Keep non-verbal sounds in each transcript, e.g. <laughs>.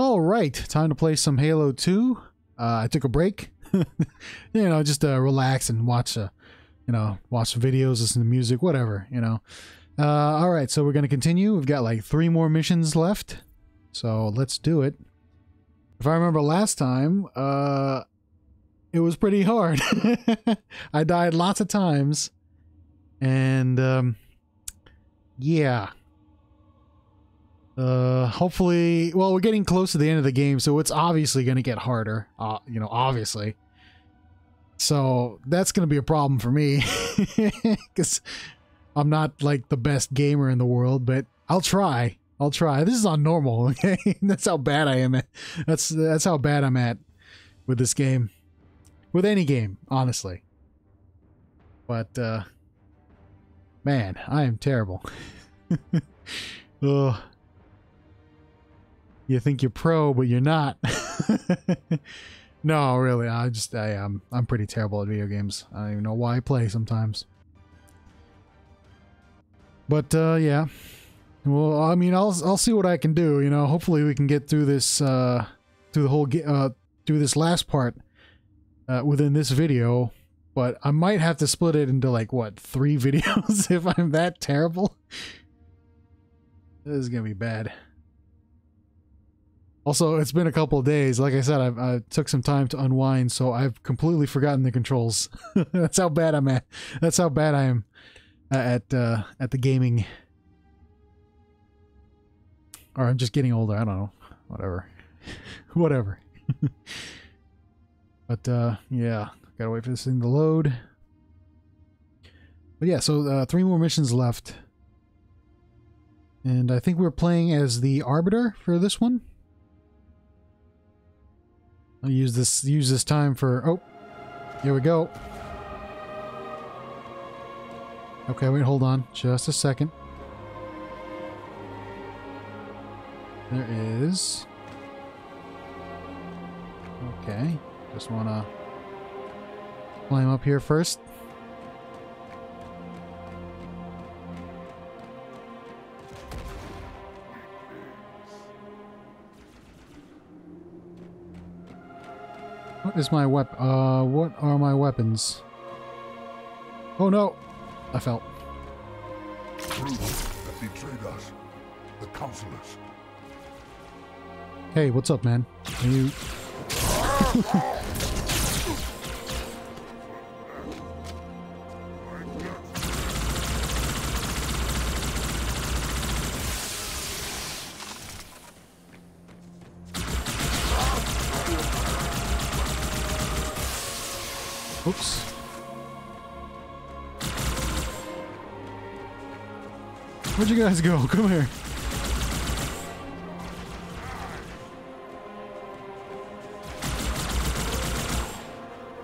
All right, time to play some Halo 2. Uh, I took a break, <laughs> you know, just to relax and watch, uh, you know, watch videos, listen to music, whatever, you know. Uh, all right, so we're gonna continue. We've got like three more missions left, so let's do it. If I remember last time, uh, it was pretty hard. <laughs> I died lots of times, and um, yeah. Uh, hopefully, well, we're getting close to the end of the game, so it's obviously going to get harder. Uh, you know, obviously. So that's going to be a problem for me <laughs> because I'm not like the best gamer in the world, but I'll try. I'll try. This is on normal. <laughs> Okay, that's how bad I am. At. That's that's how bad I'm at with this game, with any game, honestly. But uh, man, I am terrible. <laughs> Ugh. You think you're pro, but you're not. <laughs> no, really, I just I am I'm pretty terrible at video games. I don't even know why I play sometimes. But uh, yeah. Well, I mean, I'll I'll see what I can do. You know, hopefully we can get through this uh, through the whole uh, through this last part uh, within this video. But I might have to split it into like what three <laughs> videos if I'm that terrible. This is gonna be bad. Also, it's been a couple of days. Like I said, I've, I took some time to unwind, so I've completely forgotten the controls. <laughs> That's how bad I'm at. That's how bad I am at uh, at the gaming. Or I'm just getting older. I don't know. Whatever. <laughs> Whatever. <laughs> but uh, yeah, gotta wait for this thing to load. But yeah, so uh, three more missions left. And I think we're playing as the Arbiter for this one. I'll use this use this time for oh here we go. Okay, wait, hold on. Just a second. There is Okay. Just wanna climb up here first. What is my weapon? Uh, what are my weapons? Oh no! I fell. us. The counselors. Hey, what's up, man? Are you... <laughs> you guys go? <laughs> Come here.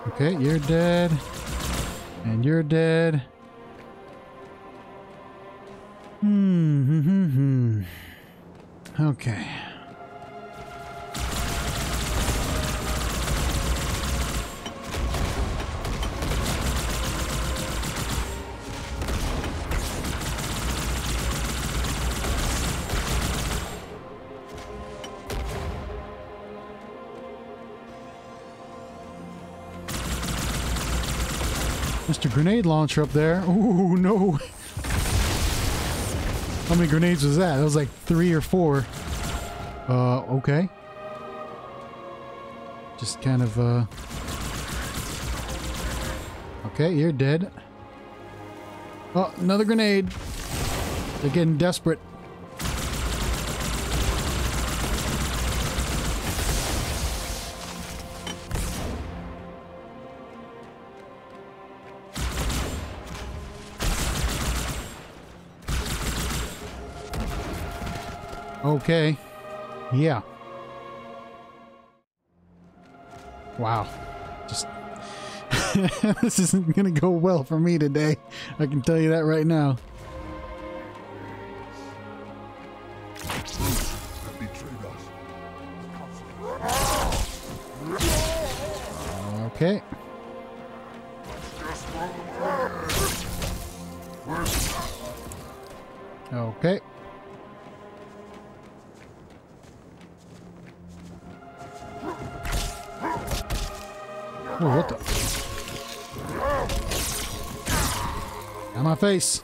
Okay, you're dead. And you're dead. Grenade Launcher up there. Ooh, no. How many grenades was that? That was like three or four. Uh, okay. Just kind of, uh... Okay, you're dead. Oh, another grenade. They're getting desperate. Okay. Yeah. Wow. Just <laughs> this isn't gonna go well for me today. I can tell you that right now. Okay. Face.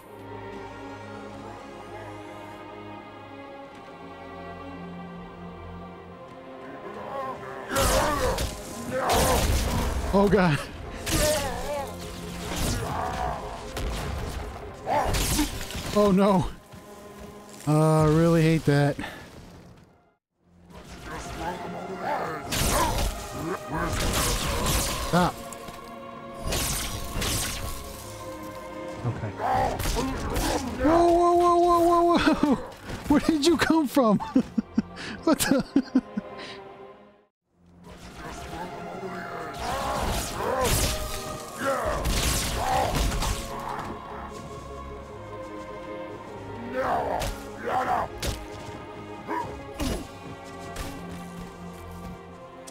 Oh god. Oh no. Uh, I really hate that. Stop. From? <laughs> what the?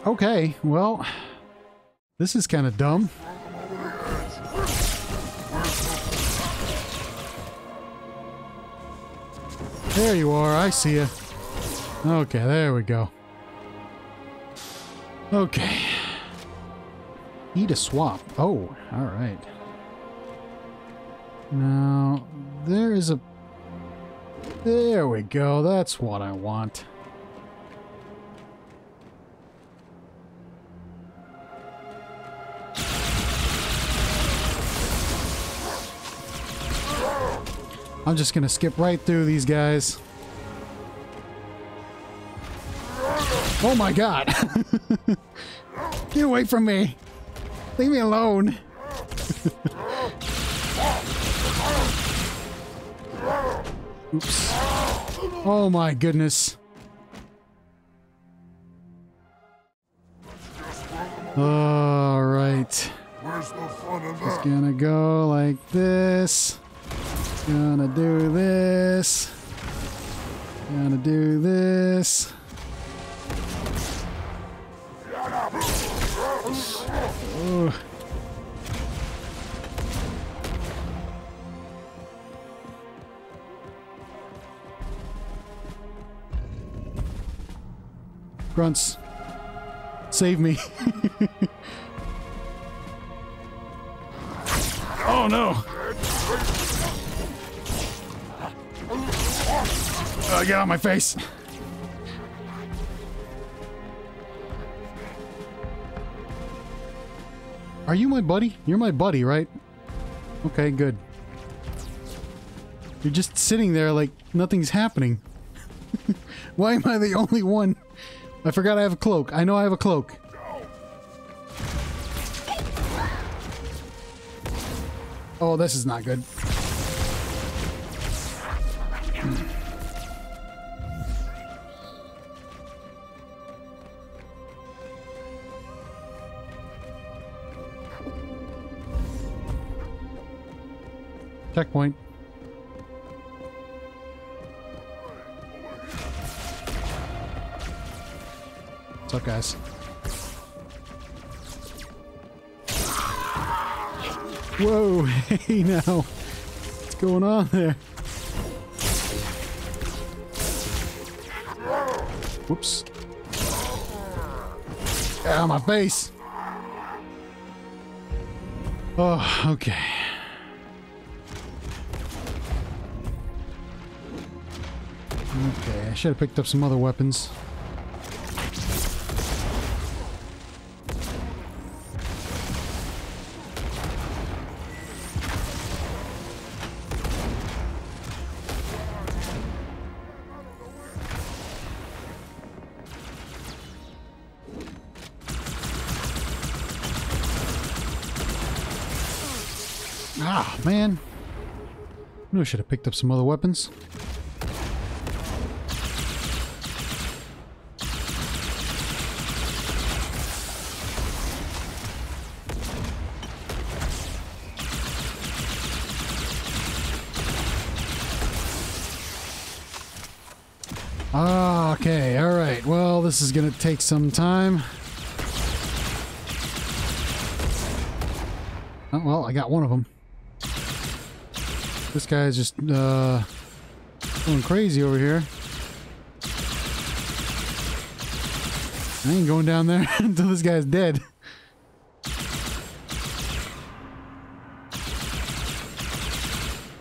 Okay, well, this is kind of dumb. There you are, I see you. Okay, there we go. Okay. Eat a swap. Oh, alright. Now, there is a... There we go, that's what I want. I'm just gonna skip right through these guys. Oh my god! <laughs> Get away from me! Leave me alone! <laughs> Oops. Oh my goodness. Alright. Just gonna go like this. Grunts, save me. <laughs> oh no! Uh, get out of my face. Are you my buddy? You're my buddy, right? Okay, good. You're just sitting there like nothing's happening. <laughs> Why am I the only one? I forgot I have a cloak. I know I have a cloak. Oh, this is not good. Hmm. Checkpoint. Guys? Whoa, <laughs> hey now. What's going on there? Whoops. Ow, my face. Oh, okay. Okay, I should have picked up some other weapons. I should have picked up some other weapons. Ah, okay, alright. Well, this is gonna take some time. Oh, well, I got one of them. This guy is just uh, going crazy over here. I ain't going down there <laughs> until this guy's dead.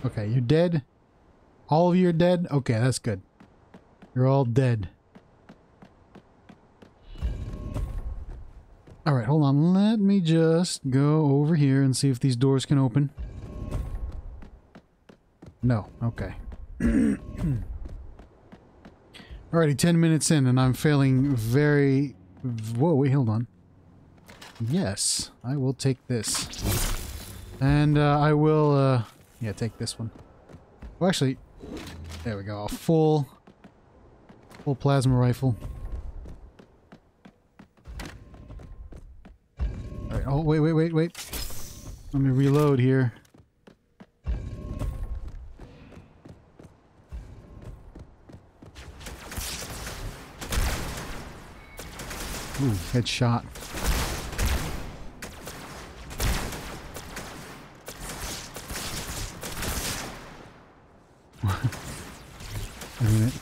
Okay, you're dead. All of you are dead? Okay, that's good. You're all dead. Alright, hold on. Let me just go over here and see if these doors can open. No, okay. <clears throat> Alrighty, 10 minutes in and I'm feeling very... Whoa, wait, hold on. Yes, I will take this. And uh, I will, uh, yeah, take this one. Well, actually, there we go. A full, full plasma rifle. All right. Oh, wait, wait, wait, wait. Let me reload here. Ooh, headshot. <laughs> A minute.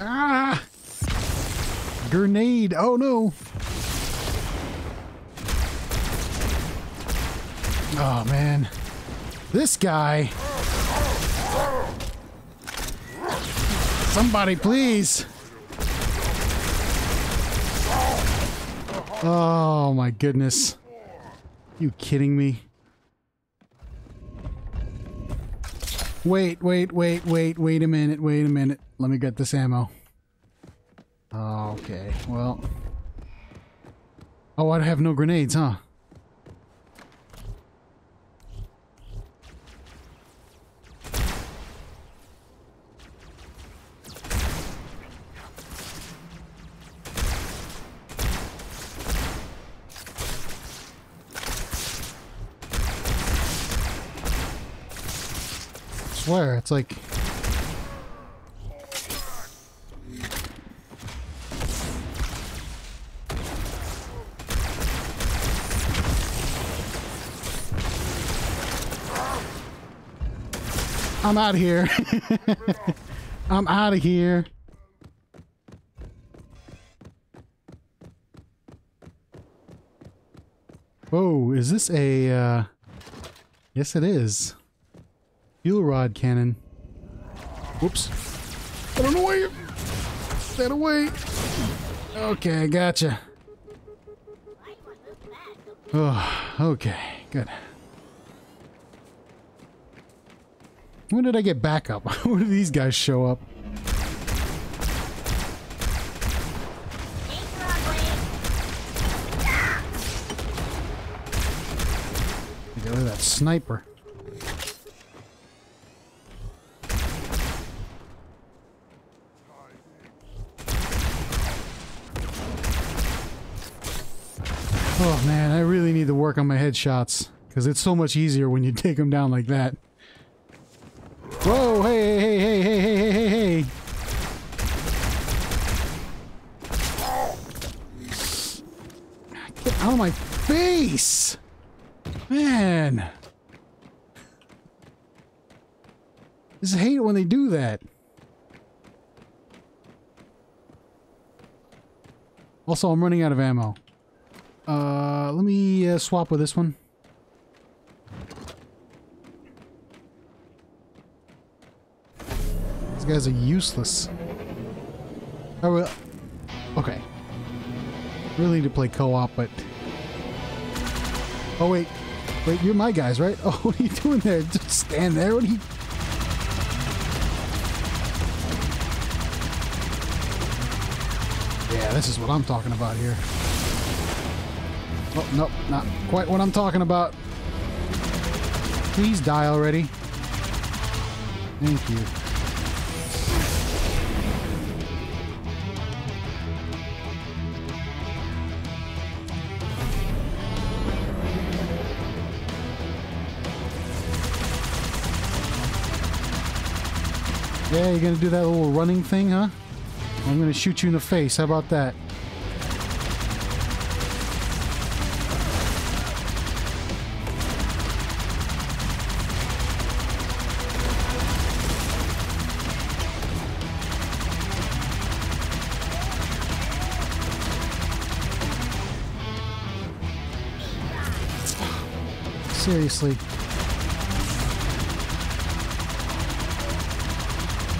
Ah! Grenade! Oh no! Oh man. This guy! Somebody please! Oh my goodness. You kidding me? Wait, wait, wait, wait, wait a minute, wait a minute. Let me get this ammo. Okay, well. Oh, I have no grenades, huh? It's like... I'm out of here. <laughs> I'm out of here. Whoa, is this a, uh... Yes, it is. Fuel rod cannon. Whoops. I don't know where you... That away. Okay, gotcha. Oh, okay, good. When did I get back up? <laughs> did these guys show up? Look at that sniper. Oh man, I really need to work on my headshots. Because it's so much easier when you <laughs> take them down like that. Whoa, hey, hey, hey, hey, hey, hey, hey, hey. Get out of my face! Man. I just hate it when they do that. Also, I'm running out of ammo. Uh, let me uh, swap with this one. These guys are useless. I will. Okay. Really need to play co-op, but. Oh wait, wait, you're my guys, right? <laughs> Oh, what are you doing there? Just stand there. What are you? Yeah, this is what I'm talking about here. Oh, nope, not quite what I'm talking about. Please die already. Thank you. Yeah, you're gonna do that little running thing, huh? I'm gonna shoot you in the face. How about that? seriously?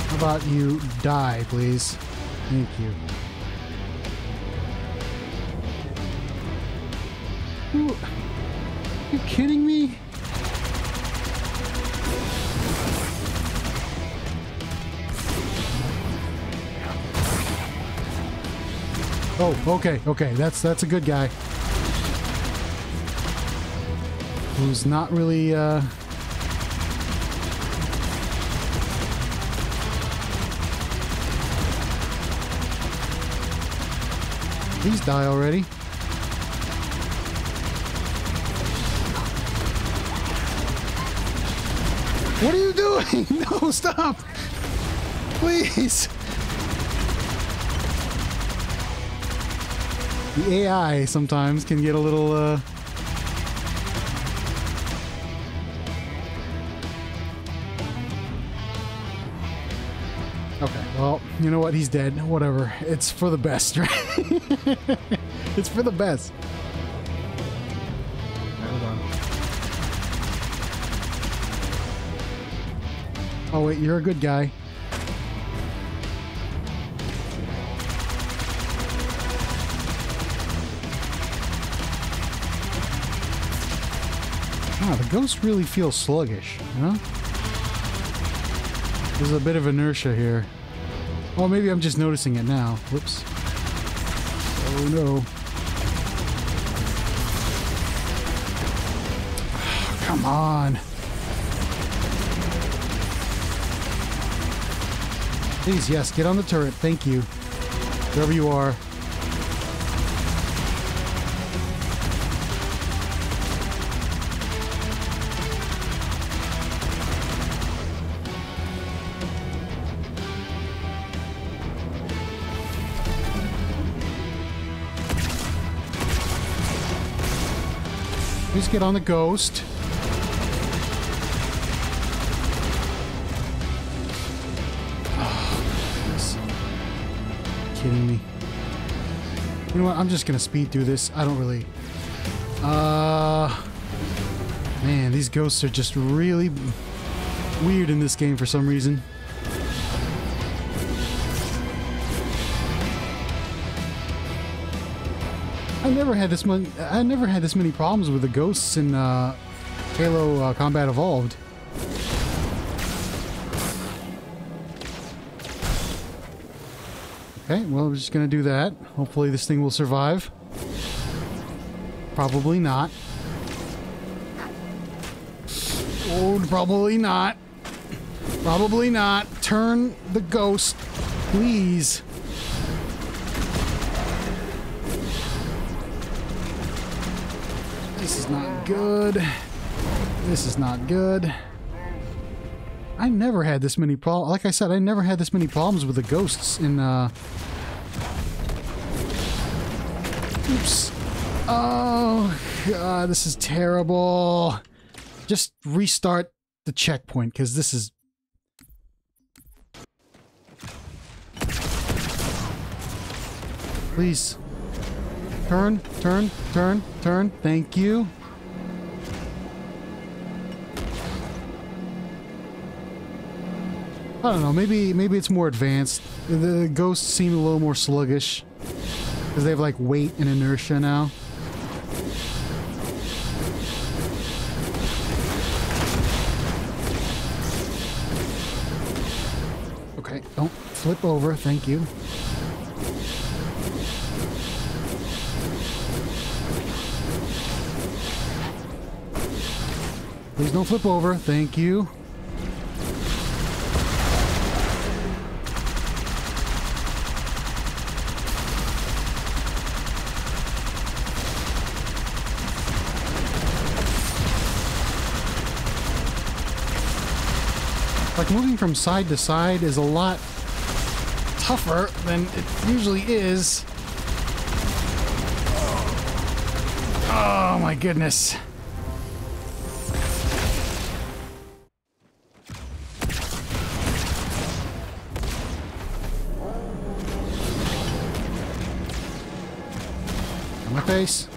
How about you die, please? Thank you. Ooh. You kidding me? Oh, okay, okay. That's that's a good guy. Who's not really uh Please die already. What are you doing? <laughs> No, stop! Please! The AI sometimes can get a little, uh... you know what? He's dead. Whatever. It's for the best, <laughs> right? it's for the best. Oh, wait, you're a good guy. Ah, the ghost really feels sluggish, huh? There's a bit of inertia here. Oh, maybe I'm just noticing it now. Whoops. Oh no. <sighs> Come on. Please, yes, get on the turret. Thank you. Wherever you are. Please get on the ghost. Yes. Kidding me. You know what? I'm just gonna speed through this. I don't really. Uh. Man, these ghosts are just really weird in this game for some reason. I never had this much. I never had this many problems with the ghosts in uh, Halo uh, Combat Evolved. Okay, well, we're just gonna do that. Hopefully, this thing will survive. Probably not. Oh, probably not. Probably not. Turn the ghost, please. Good. This is not good. I never had this many problems. Like I said, I never had this many problems with the ghosts in, uh... Oops. Oh, God, this is terrible. Just restart the checkpoint, because this is... Please. Turn, turn, turn, turn. Thank you. I don't know. Maybe maybe it's more advanced. The, ghosts seem a little more sluggish because they have like weight and inertia now. Okay, don't flip over. Thank you. Please don't flip over. Thank you. Moving from side to side is a lot tougher than it usually is. Oh my goodness. My face.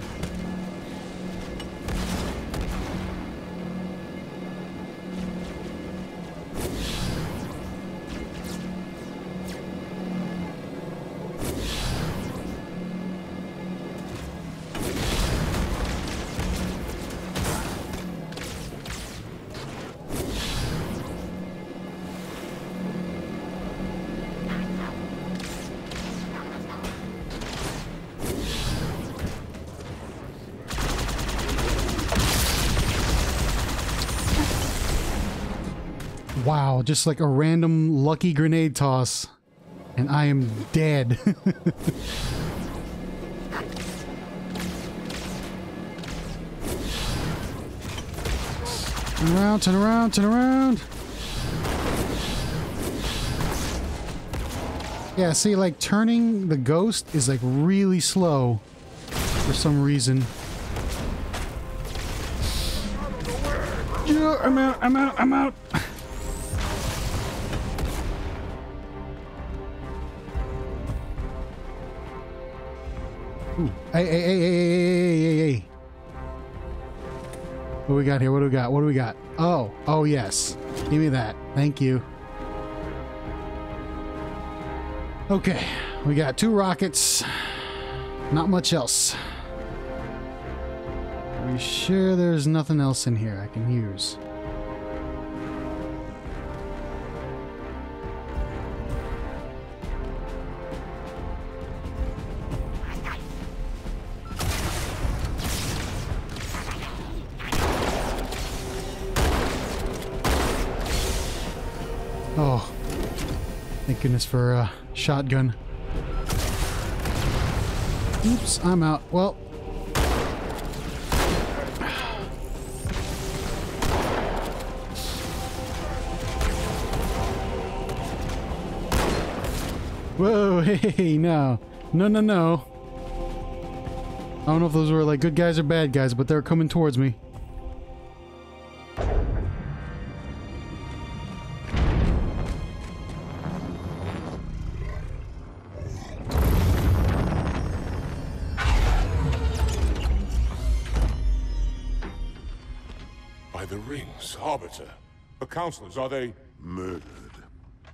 Just like a random lucky grenade toss. And I am dead. <laughs> turn around, turn around, turn around. Yeah, see, like turning the ghost is like really slow for some reason. Yeah, I'm out, I'm out, I'm out. Hey, hey, hey, hey, hey, hey, hey. What do we got here? What do we got? What do we got? Oh, oh yes. Give me that. Thank you. Okay, we got two rockets. Not much else. Are we sure there's nothing else in here I can use? Goodness for a shotgun. Oops, I'm out. Well. Whoa, <laughs> hey, no. No, no, no. I don't know if those were like good guys or bad guys, but they're coming towards me. Are they Murdered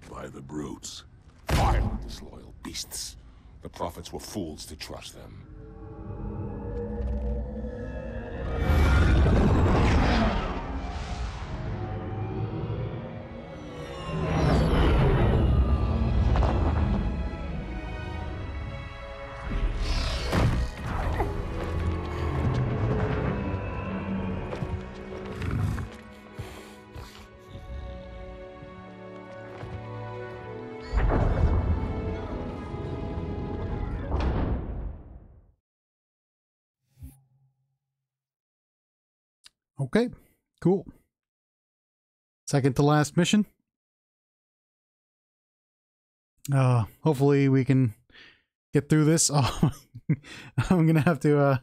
by the brutes. vile, disloyal beasts? The prophets were fools to trust them. Okay, cool. Second to last mission. Uh, hopefully we can get through this. <laughs> Oh, I'm gonna have to. Uh,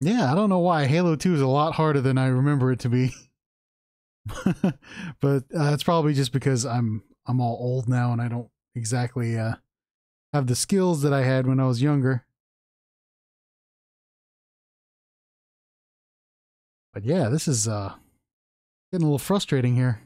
yeah, I don't know why Halo Two is a lot harder than I remember it to be. <laughs> but uh, it's probably just because I'm I'm all old now and I don't exactly uh, have the skills that I had when I was younger. But yeah, this is uh getting a little frustrating here.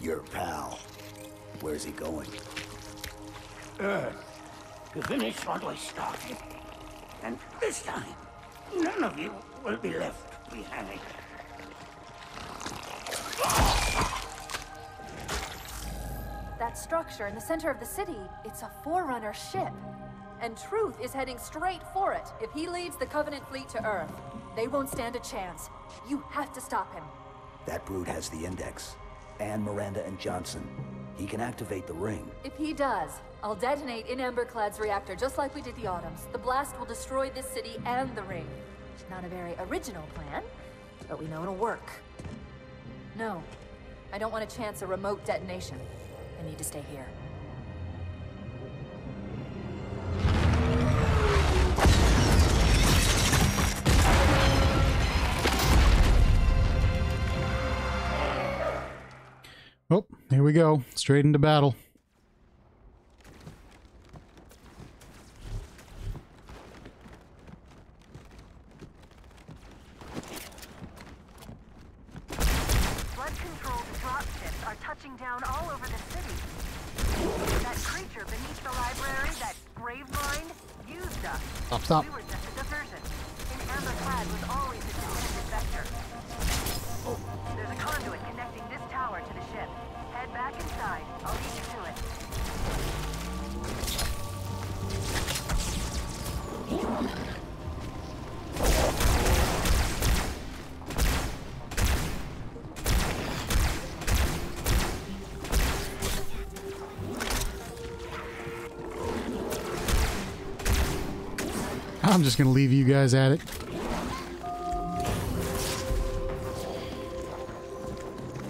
Your pal. Where's he going? Earth to finish what we started. And this time, none of you will be left behind. That structure in the center of the city, it's a Forerunner ship. And Truth is heading straight for it. If he leads the Covenant fleet to Earth, they won't stand a chance. You have to stop him. That brute has the index. And Miranda and Johnson. He can activate the ring. If he does, I'll detonate in Amber Clad's reactor just like we did the Autumns. The blast will destroy this city and the ring. Not a very original plan, but we know it'll work. No, I don't want to chance a remote detonation. I need to stay here. Oh, here we go. Straight into battle. Controlled dropships I'm just gonna leave you guys at it.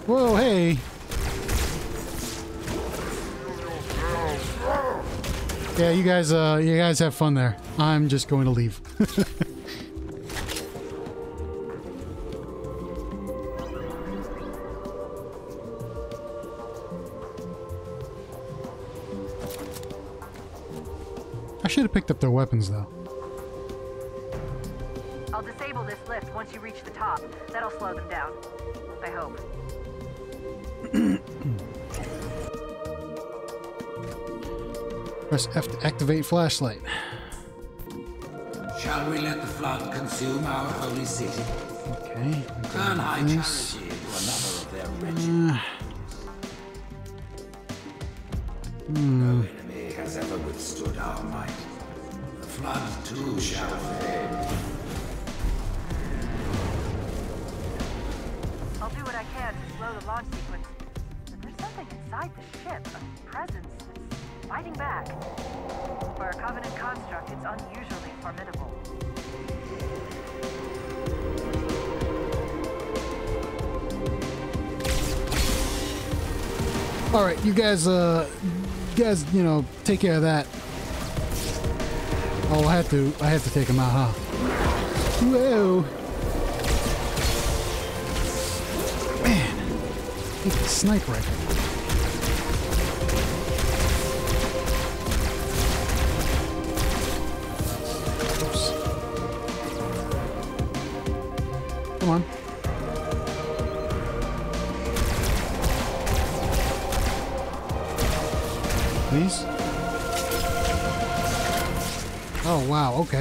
Whoa, hey! Yeah, you guys, uh, you guys have fun there. I'm just going to leave. <laughs> I should have picked up their weapons, though. You reach the top. That'll slow them down. I hope. <clears throat> Press F to activate flashlight. Shall we let the flood consume our holy city? Okay. Turn high charity All right, you guys, uh, you guys, you know, take care of that. Oh, I have to, I have to take him out, huh? Whoa! Man, he's a sniper rifle.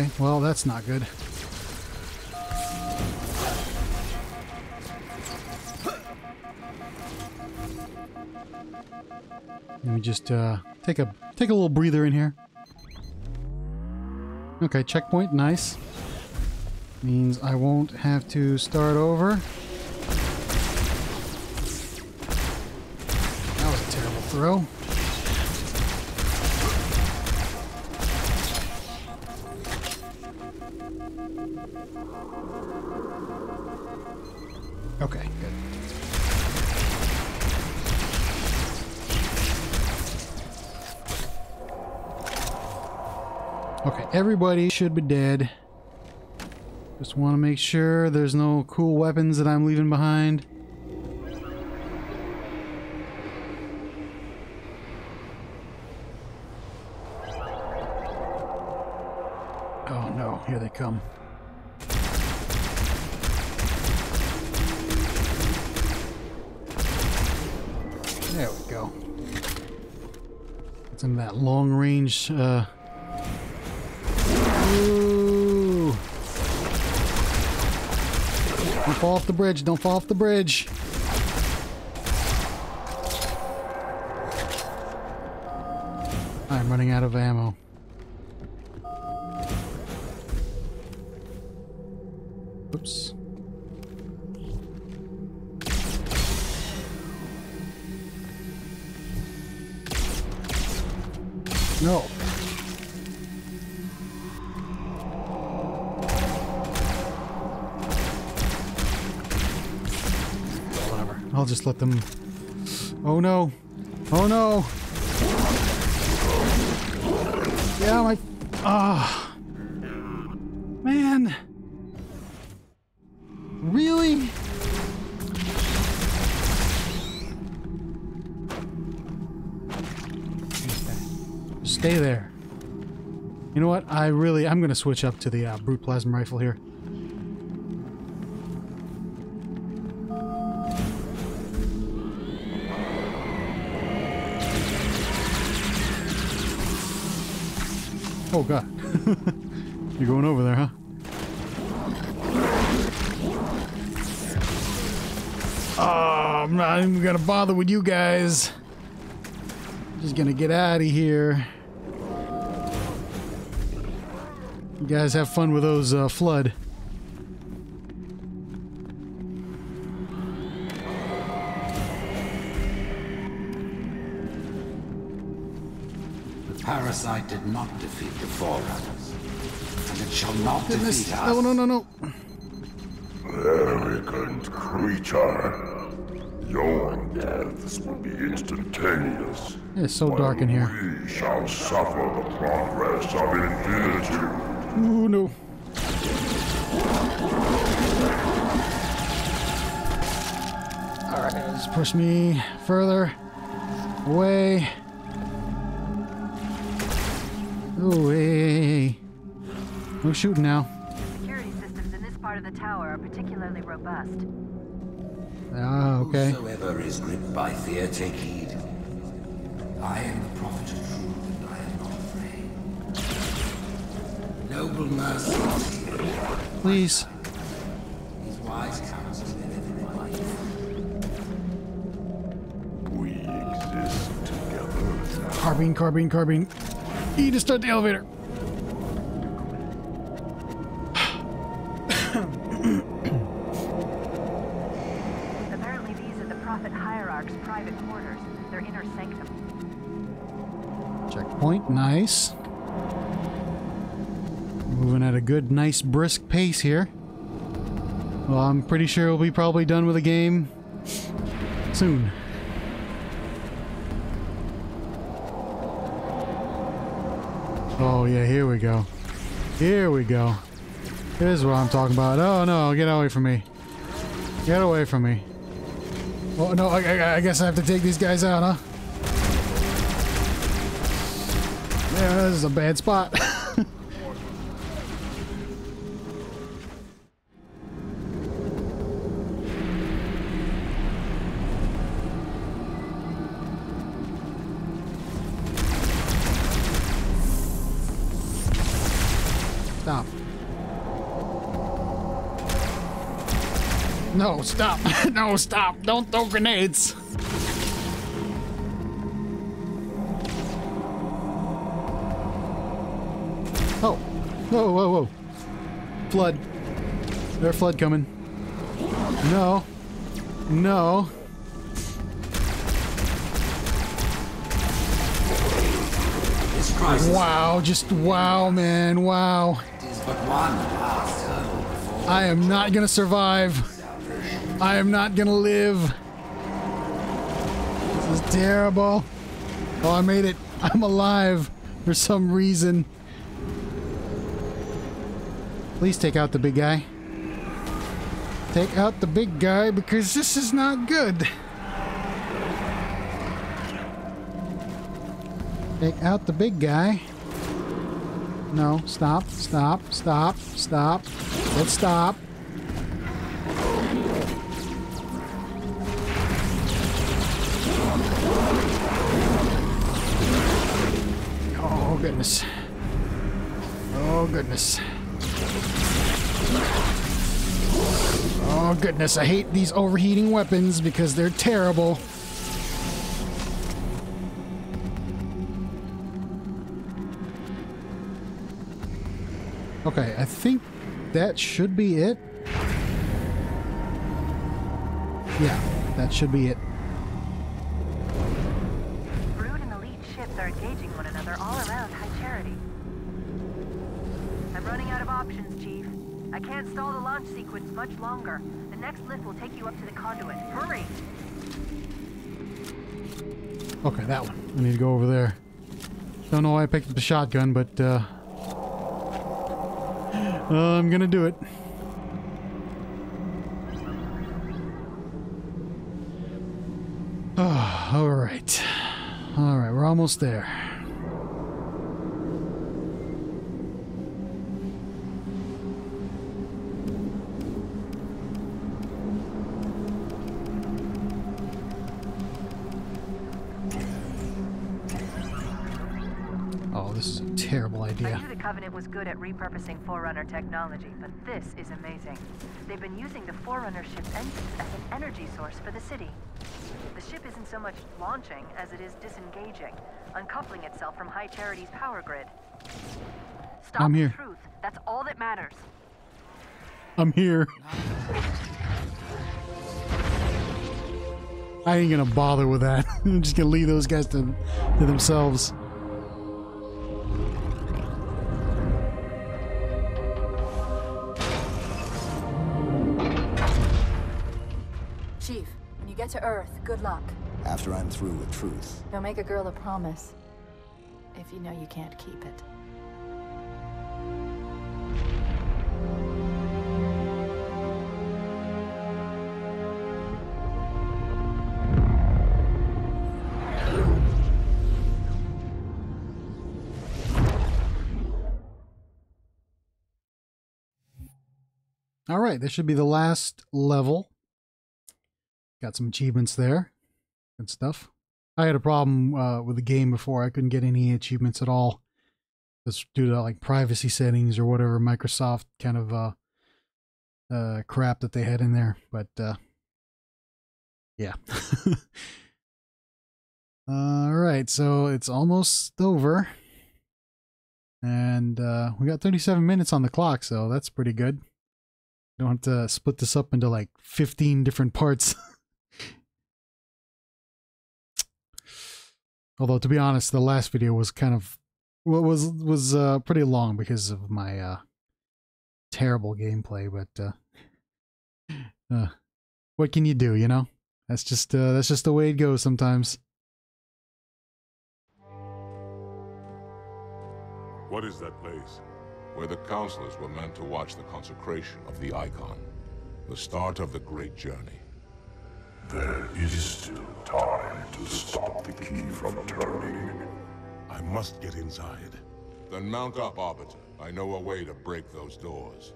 Okay. Well, that's not good. Let me just uh, take a take a little breather in here. Okay, checkpoint. Nice. Means I won't have to start over. That was a terrible throw. Everybody should be dead. Just want to make sure there's no cool weapons that I'm leaving behind. Oh no, here they come. There we go. It's in that long range, uh... Don't fall off the bridge, don't fall off the bridge. I'm running out of ammo. Oops. No. Just let them. Oh no. Oh no. Yeah, my. Ah. Man. Really? Stay there. You know what? I really, I'm to switch up to the uh, brute plasma rifle here. Oh god. <laughs> You're going over there, huh? Oh, I'm not even gonna bother with you guys. I'm Just gonna get out of here. You guys have fun with those uh, flood. Shall not Goodness. defeat us. No, no, no, no. Arrogant creature. Your deaths will be instantaneous. It's so dark in here. We shall suffer the progress of infinitude. Ooh, no. Alright, just push me further away. Oh, hey, hey, hey. No shooting now. Security systems in this part of the tower are particularly robust. Ah, okay. Whosoever is gripped by fear, take heed. I am the prophet of truth, and I am not afraid. Noble mercy, Please. these wise counsel in every life. We exist together. Carbine, carbine, carbine. E to start the elevator. Nice. Moving at a good, nice, brisk pace here. Well, I'm pretty sure we'll be probably done with the game soon. Oh yeah, here we go. Here we go. This is what I'm talking about. Oh no, get away from me. Get away from me. Oh no, I, I, I guess I have to take these guys out, huh? Yeah, this is a bad spot. <laughs> Stop. No, stop. <laughs> no, stop. Don't throw grenades. Flood. There's flood coming. No. No. Wow, just wow, man. Wow. is but one last hurdle before I am not gonna survive. I am not gonna live. This is terrible. Oh, I made it. I'm alive for some reason. Please take out the big guy. Take out the big guy because this is not good. Take out the big guy. No, stop, stop, stop, stop. Let's stop. Oh, goodness. Oh, goodness. Goodness. I hate these overheating weapons because they're terrible. Okay, I think that should be it. Yeah, that should be it. Brute and elite ships are engaging one another all around High Charity. I'm running out of options, Chief. I can't stall the launch sequence much longer. Next lift will take you up to the conduit. Hurry! Okay, that one. I need to go over there. Don't know why I picked up the shotgun, but uh, <laughs> uh, I'm gonna do it. Oh, <sighs> all right, all right, we're almost there. this is a terrible I idea. Was good at repurposing Forerunner technology, but this is amazing. They've been using the Forerunner ship's engines as an energy source for the city. The ship isn't so much launching as it is disengaging, uncoupling itself from High Charity's power grid. Stop I'm the here. truth. That's all that matters. I'm here. I ain't gonna bother with that. <laughs> I'm just gonna leave those guys to, to themselves. To Earth, good luck. After I'm through with truth, Don't make a girl a promise. If you know you can't keep it. All right, this should be the last level. Got some achievements there. Good stuff. I had a problem uh, with the game before. I couldn't get any achievements at all. That's due to like privacy settings or whatever Microsoft kind of uh, uh, crap that they had in there. But uh, yeah. <laughs> all right, so it's almost over. And uh, we got 37 minutes on the clock, so that's pretty good. Don't have to split this up into like 15 different parts. <laughs> Although to be honest, the last video was kind of well, was was uh, pretty long because of my uh, terrible gameplay. But uh, <laughs> uh, what can you do? You know, that's just uh, that's just the way it goes sometimes. What is that place? Where the counselors were meant to watch the consecration of the Icon. The start of the great journey. There is still time to stop the key from turning. I must get inside. Then mount up, Arbiter. I know a way to break those doors.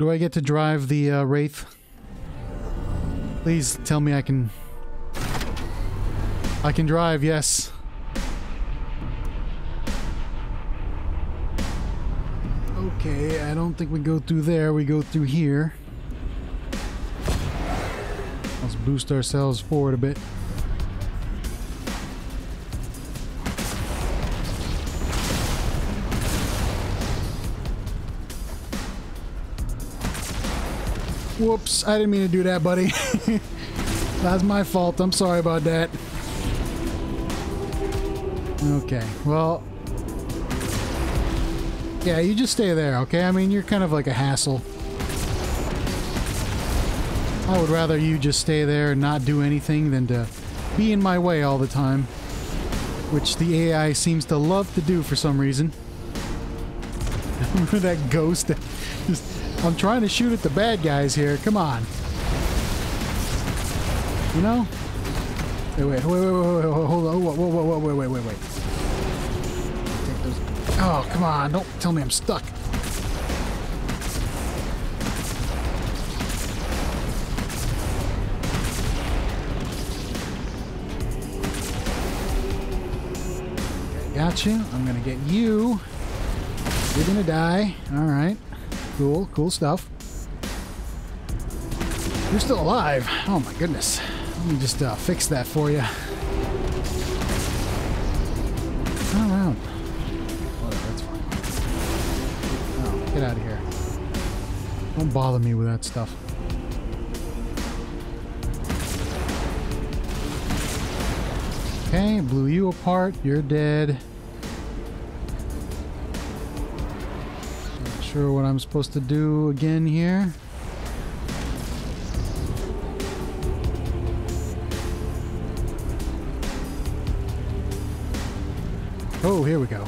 Do I get to drive the uh, Wraith? Please tell me I can. I can drive, yes. Okay, I don't think we go through there. We go through here. Let's boost ourselves forward a bit. Whoops, I didn't mean to do that, buddy. <laughs> That's my fault. I'm sorry about that. Okay, well. Yeah, you just stay there, okay? I mean, you're kind of like a hassle. I would rather you just stay there and not do anything than to be in my way all the time. Which the AI seems to love to do for some reason. <laughs> Remember that ghost <laughs> just I'm trying to shoot at the bad guys here. Come on. You know? Wait, wait, wait, wait, wait, wait, wait, hold on. Whoa, whoa, whoa, wait, wait, wait, wait. Oh, come on. Don't tell me I'm stuck. Got you. I'm gonna get you. You're gonna die. All right. Cool, cool stuff. You're still alive. Oh my goodness. Let me just uh, fix that for you. Don't bother me with that stuff. Okay, blew you apart. You're dead. Not sure what I'm supposed to do again here. Oh, here we go.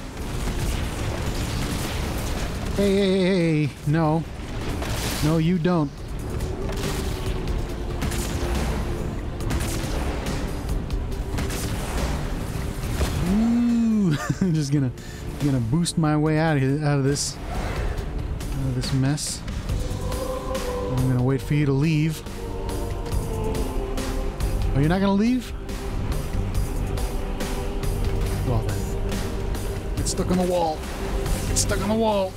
Hey, hey, hey, hey, no. No, you don't. Ooh, <laughs> just gonna gonna boost my way out of out of this out of this mess. I'm gonna wait for you to leave. Oh, Are you not gonna leave? Well then, it's stuck on the wall. It's stuck on the wall.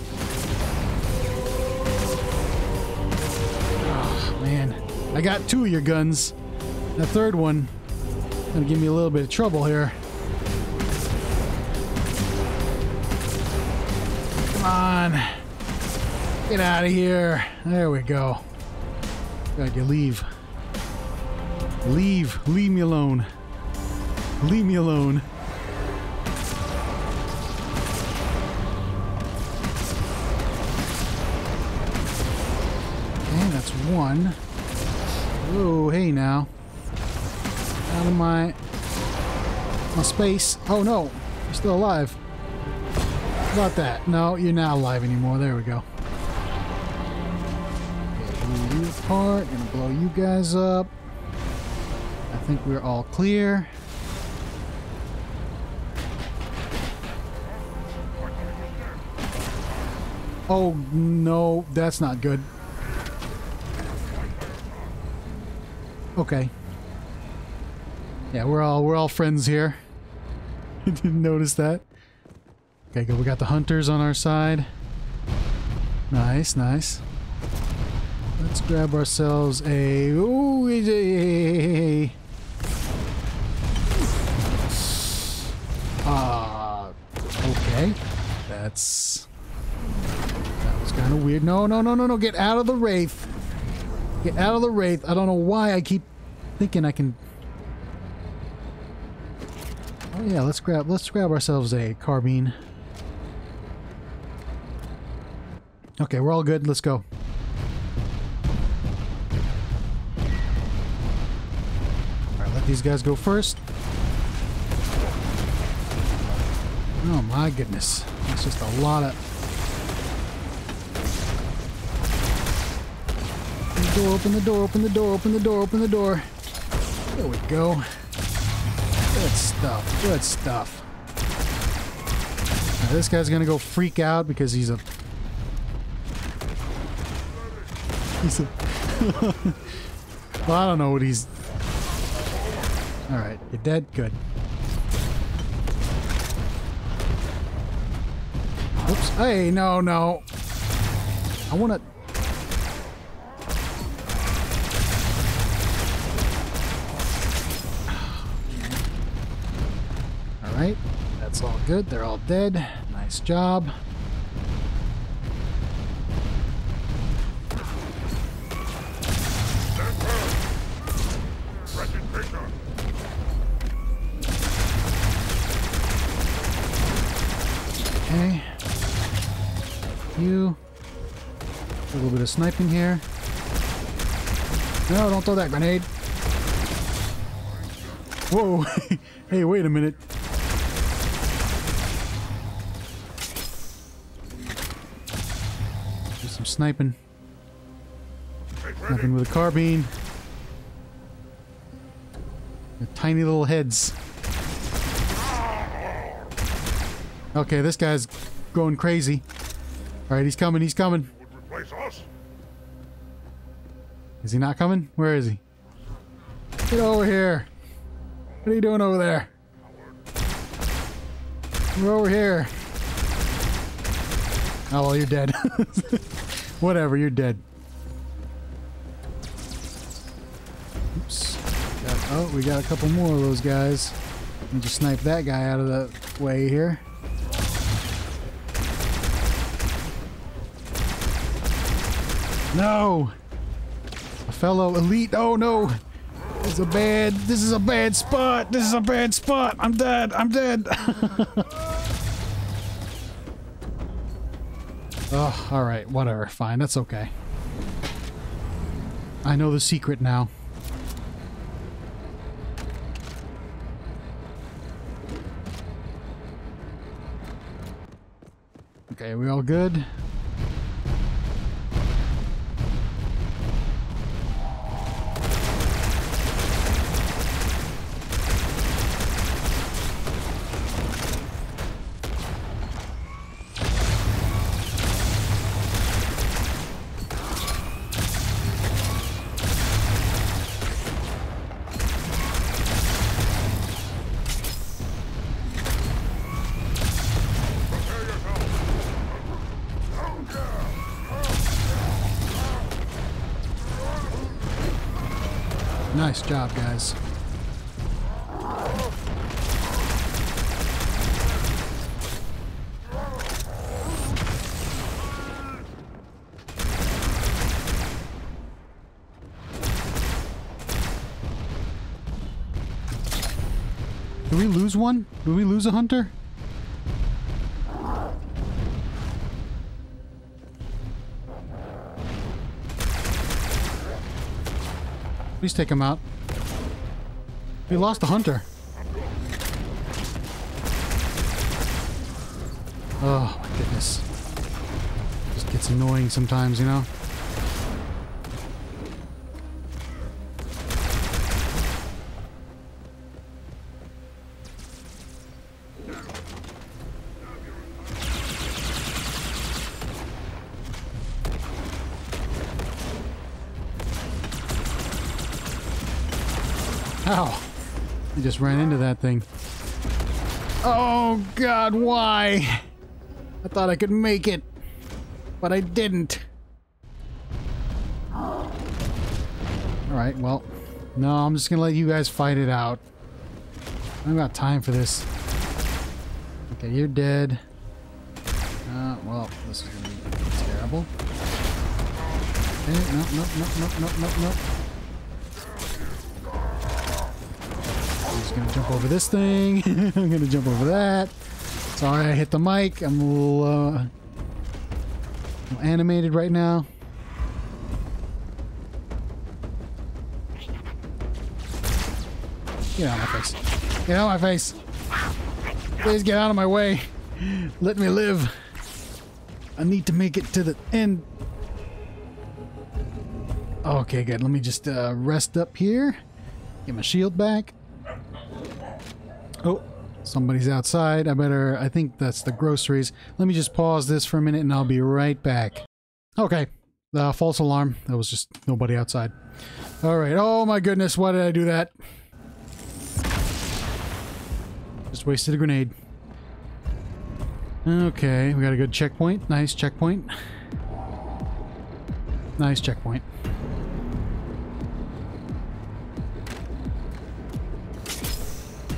I got two of your guns. The third one gonna give me a little bit of trouble here. Come on. Get out of here. There we go. God, you leave. Leave. Leave me alone. Leave me alone. That's one. Oh, hey now. Out of my my space. Oh no, you're still alive. About that? No, you're not alive anymore. There we go. Okay, you apart. Gonna blow you guys up. I think we're all clear. Oh no, that's not good. Okay. Yeah, we're all we're all friends here. <laughs> Didn't notice that. Okay, good. We got the hunters on our side. Nice, nice. Let's grab ourselves a. Ooh, a. Ah, okay. That's that was kind of weird. No, no, no, no, no! Get out of the wraith. Get out of the wraith. I don't know why I keep thinking I can. Oh yeah, let's grab let's grab ourselves a carbine. Okay, we're all good. Let's go. Alright, let these guys go first. Oh my goodness. That's just a lot of door, open the door, open the door, open the door, open the door. There we go. Good stuff, good stuff. Now, this guy's gonna go freak out because he's a... He's a... <laughs> well, I don't know what he's... Alright, you're dead? Good. Oops. Hey, no, no. I wanna... Alright, that's all good. They're all dead. Nice job. Okay. You. A little bit of sniping here. No, don't throw that grenade. Whoa. <laughs> hey, wait a minute. Some sniping. Sniping with a carbine. Tiny little heads. Okay, this guy's going crazy. Alright, he's coming, he's coming. Is he not coming? Where is he? Get over here. What are you doing over there? We're over here. Oh, well, you're dead. <laughs> Whatever, you're dead. Oops. Got- oh, we got a couple more of those guys. Just snipe that guy out of the way here. No! A fellow elite. Oh no! This is a bad. This is a bad spot. This is a bad spot. I'm dead. I'm dead. <laughs> oh, all right. Whatever. Fine. That's okay. I know the secret now. Okay, we all good? Job, guys. Did we lose one? Did we lose a hunter? Please take him out. We lost the hunter. Oh my goodness. Just gets annoying sometimes, you know? Ow. I just ran into that thing. Oh god, why? I thought I could make it, but I didn't. Alright, well, no, I'm just gonna let you guys fight it out. I don't got time for this. Okay, you're dead. Uh, well, this is gonna be terrible. Okay, no, no, no, no, no, no, no. Gonna jump over this thing. <laughs> I'm gonna jump over that. Sorry, I hit the mic. I'm a little, uh, a little animated right now. Get out of my face. Get out of my face. Please get out of my way. Let me live. I need to make it to the end. Okay, good. Let me just uh, rest up here. Get my shield back. Somebody's outside. I better, I think that's the groceries. Let me just pause this for a minute and I'll be right back. Okay, uh, false alarm. That was just nobody outside. All right. Oh my goodness, why did I do that? Just wasted a grenade. Okay, we got a good checkpoint. Nice checkpoint. Nice checkpoint.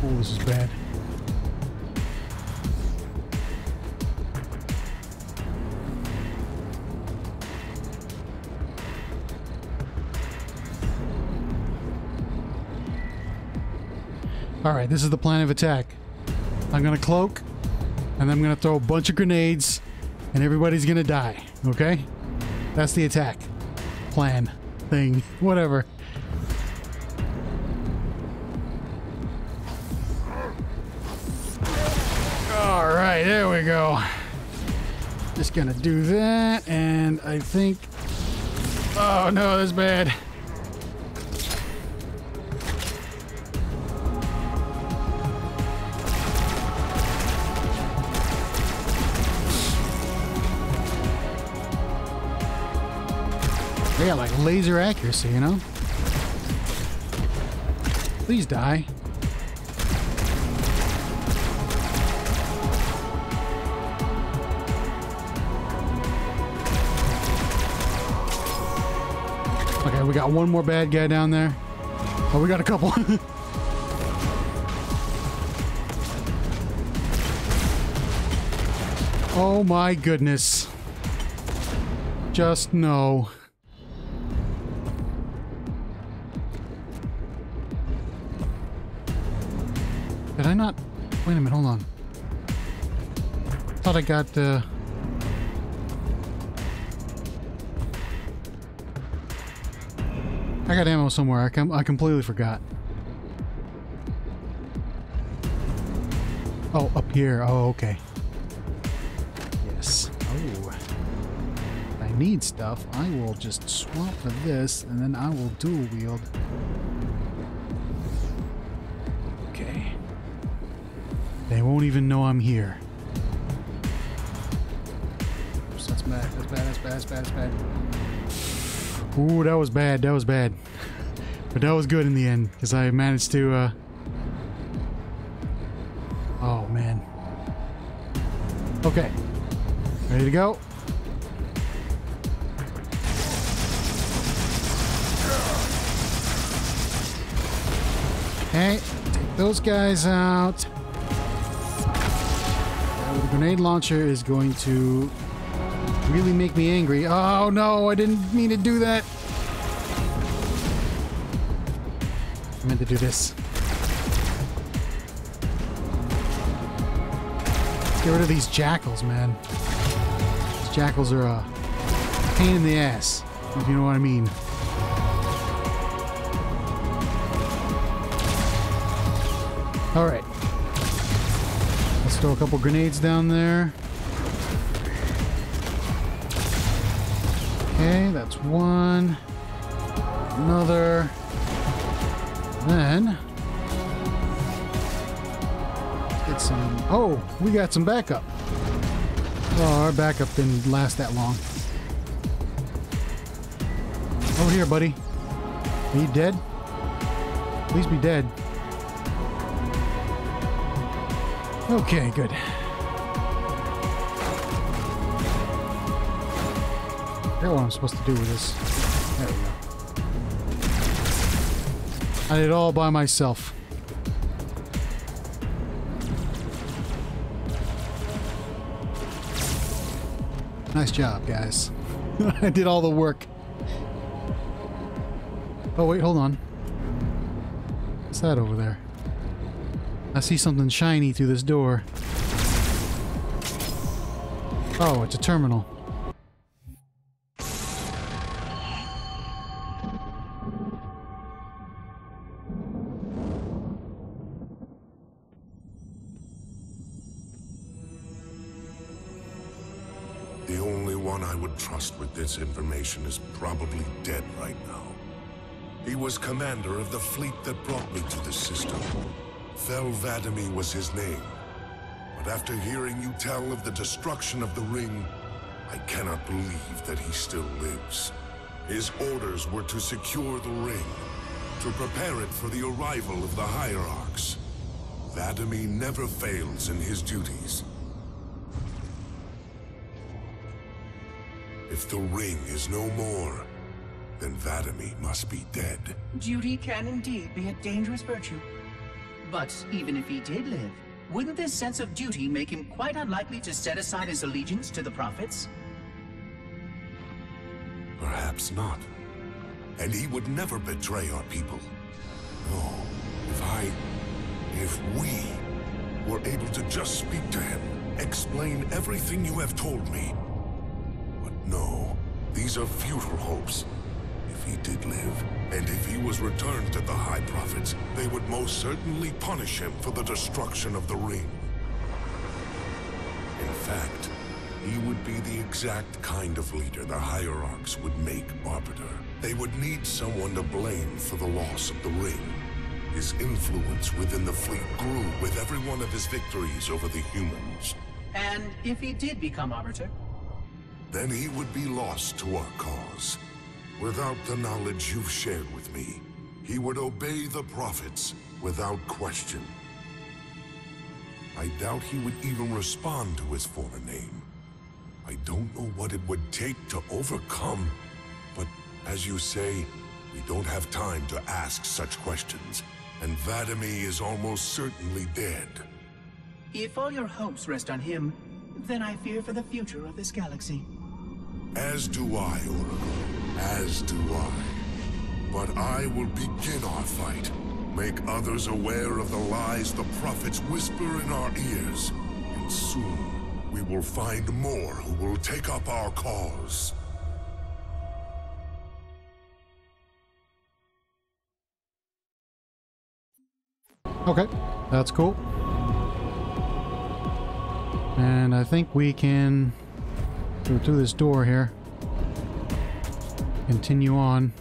Oh, this is bad. Alright, this is the plan of attack. I'm gonna cloak, and I'm gonna throw a bunch of grenades, and everybody's gonna die, okay? That's the attack. Plan. Thing. <laughs> Whatever. Alright, there we go. Just gonna do that, and I think... Oh no, that's bad. They got like laser accuracy, you know? Please die. Okay, we got one more bad guy down there. Oh, we got a couple. <laughs> oh my goodness. Just no. Not? Wait a minute, hold on. Thought I got, uh... I got ammo somewhere. I, com I completely forgot. Oh, up here. Oh, okay. Yes. Oh. I need stuff, I will just swap for this, and then I will dual wield. They won't even know I'm here. Oops, that's bad. That's bad. That's bad. That's bad. That's bad. Ooh, that was bad. That was bad. But that was good in the end because I managed to. Uh... Oh man. Okay. Ready to go. Okay, take those guys out. Grenade launcher is going to really make me angry. Oh no, I didn't mean to do that. I meant to do this. Let's get rid of these jackals, man. These jackals are a pain in the ass, if you know what I mean. All right. Throw a couple grenades down there. Okay, that's one. Another. Then. Get some. Oh, we got some backup. Oh, our backup didn't last that long. Over here, buddy. Are you dead? Please be dead. Okay, good. I forget what I'm supposed to do with this. There we go. I did it all by myself. Nice job, guys. <laughs> I did all the work. Oh, wait, hold on. What's that over there? I see something shiny through this door. Oh, it's a terminal. The only one I would trust with this information is probably dead right now. He was commander of the fleet that brought me to this system. Thel was his name. But after hearing you tell of the destruction of the ring, I cannot believe that he still lives. His orders were to secure the ring, to prepare it for the arrival of the Hierarchs. Vadamee never fails in his duties. If the ring is no more, then Vadamee must be dead. Duty can indeed be a dangerous virtue. But even if he did live, wouldn't this sense of duty make him quite unlikely to set aside his allegiance to the Prophets? Perhaps not. And he would never betray our people. No, if I... if we were able to just speak to him, explain everything you have told me. But no, these are futile hopes. He did live, and if he was returned to the High Prophets, they would most certainly punish him for the destruction of the ring. In fact, he would be the exact kind of leader the Hierarchs would make Arbiter. They would need someone to blame for the loss of the ring. His influence within the fleet grew with every one of his victories over the humans. And if he did become Arbiter? Then he would be lost to our cause. Without the knowledge you've shared with me, he would obey the prophets without question. I doubt he would even respond to his former name. I don't know what it would take to overcome, but as you say, we don't have time to ask such questions, and Vadamee is almost certainly dead. If all your hopes rest on him, then I fear for the future of this galaxy. As do I, Oracle. As do I. But I will begin our fight. Make others aware of the lies the prophets whisper in our ears. And soon, we will find more who will take up our cause. Okay, that's cool. And I think we can go through this door here. Continue on.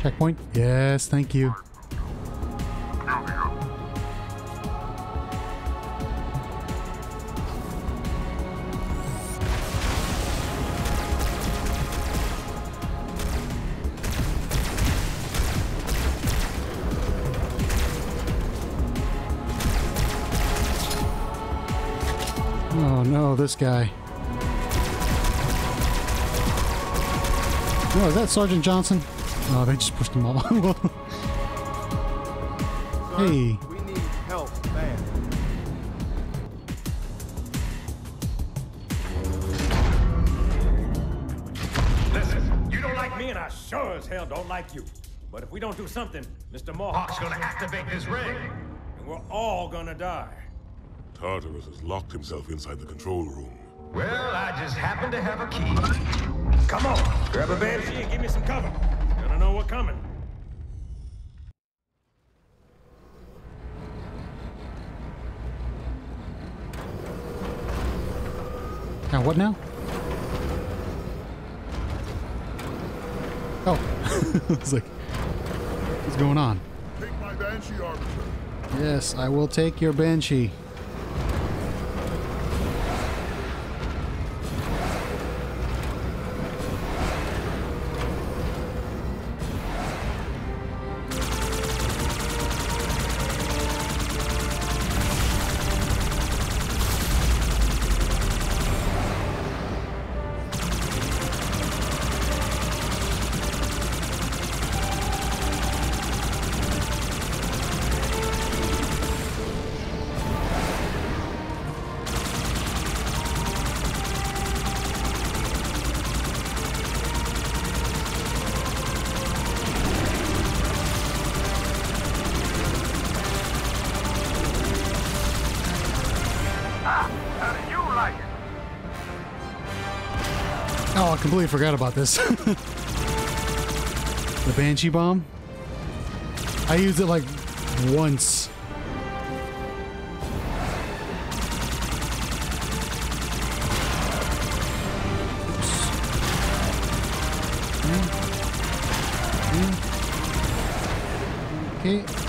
Checkpoint? Yes, thank you. This guy. Oh, is that Sergeant Johnson? Oh, they just pushed him off. <laughs> hey. We need help, man. Listen, you don't like me, and I sure as hell don't like you. But if we don't do something, Mr. Mohawk's gonna activate this ring, and we're all gonna die. Tartarus has locked himself inside the control room. Well, I just happen to have a key. Come on, grab a banshee and give me some cover. Gonna know what's coming. Now what now? Oh, <laughs> it's like, what's going on? Take my Banshee Arbiter. Yes, I will take your banshee. Forgot about this. <laughs> the Banshee Bomb. I used it like once. Okay.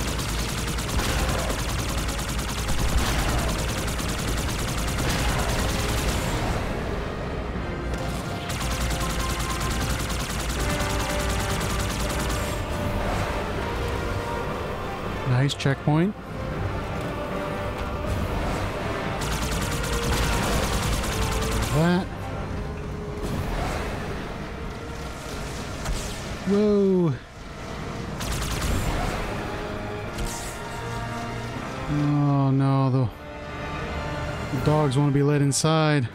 Nice checkpoint. That. Whoa. Oh no, the, the dogs want to be let inside.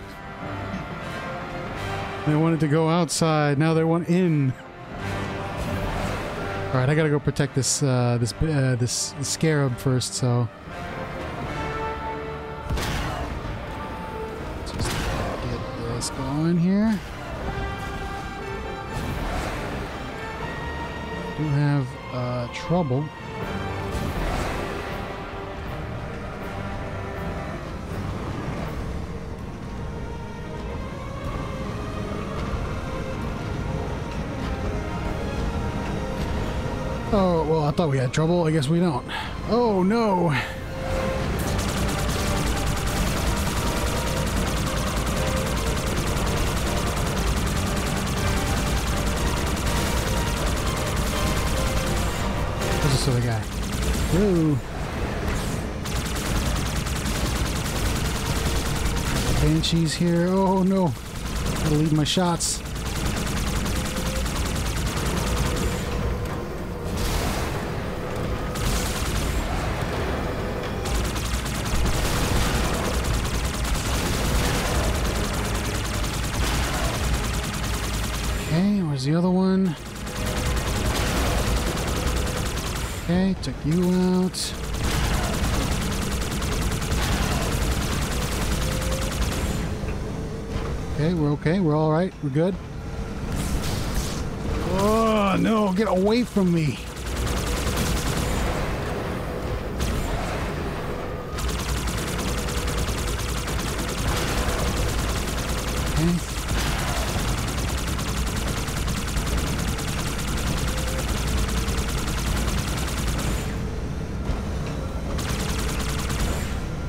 They wanted to go outside. Now they want in. All right, I gotta go protect this uh, this uh, this scarab first. So trouble. I guess we don't. Oh, no. What's this other guy? Whoa. Banshees here. Oh, no. Gotta leave my shots. Okay, we're okay. We're all right. We're good. Oh, no. Get away from me.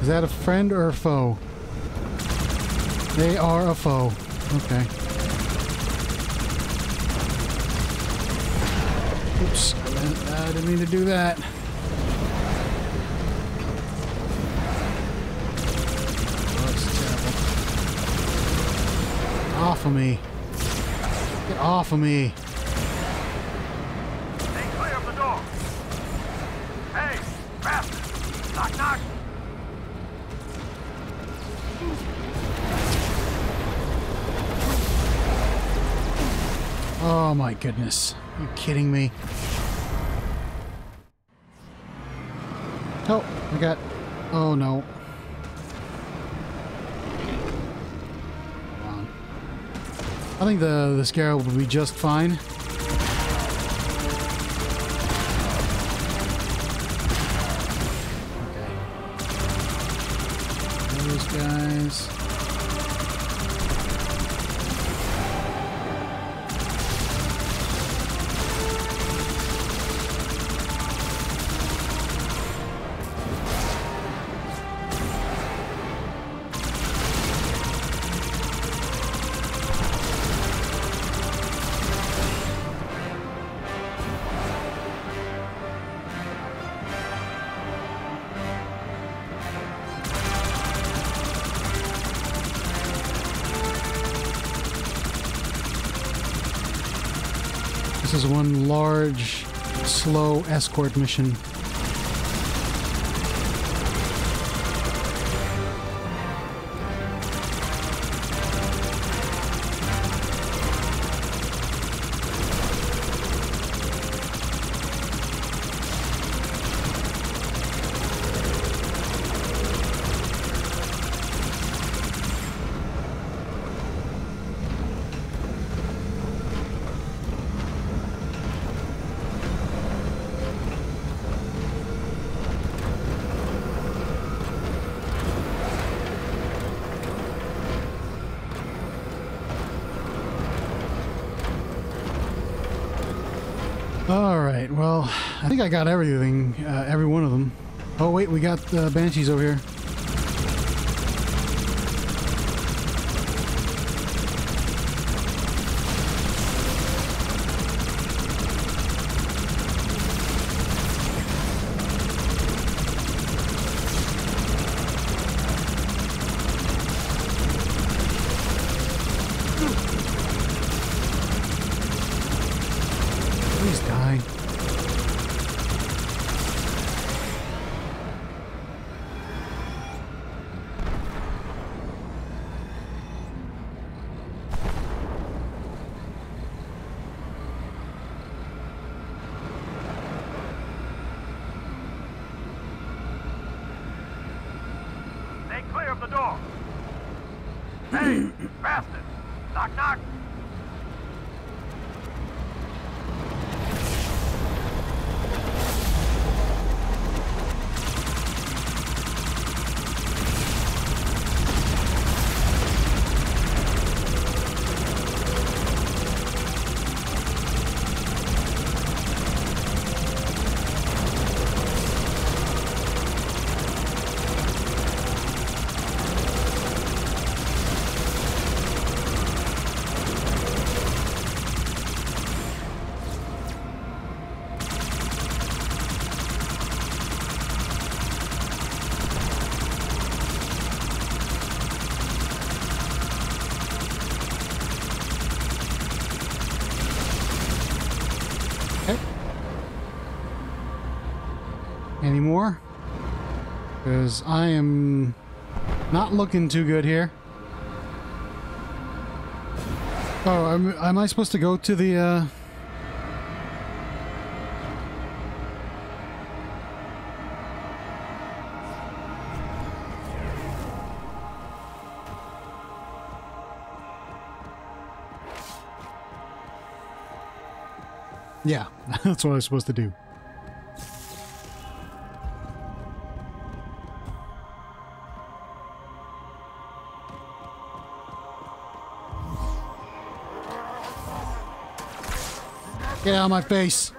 Is that a friend or a foe? They are a foe. Okay. Oops. I didn't, I didn't mean to do that. Oh. Off of me. Get off of me. My goodness. Are you kidding me? Oh, I got... Oh no. I think the, the Scarab will be just fine. Escort mission. Got everything, uh, every one of them. Oh wait, we got uh, banshees over here. Please die. Stay clear of the door. Hey, bastard! Knock, knock! Okay. Any more? Because I am not looking too good here. Oh, am, am I supposed to go to the, uh... Yeah, <laughs> that's what I was supposed to do. Get out of my face.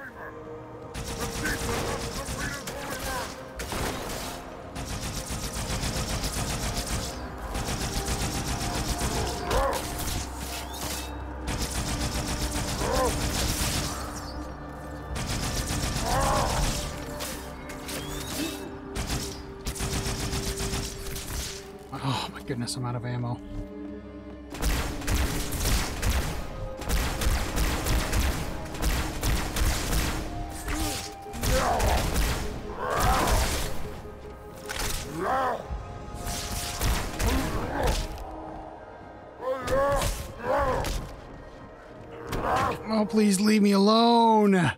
Oh, please leave me alone. I'm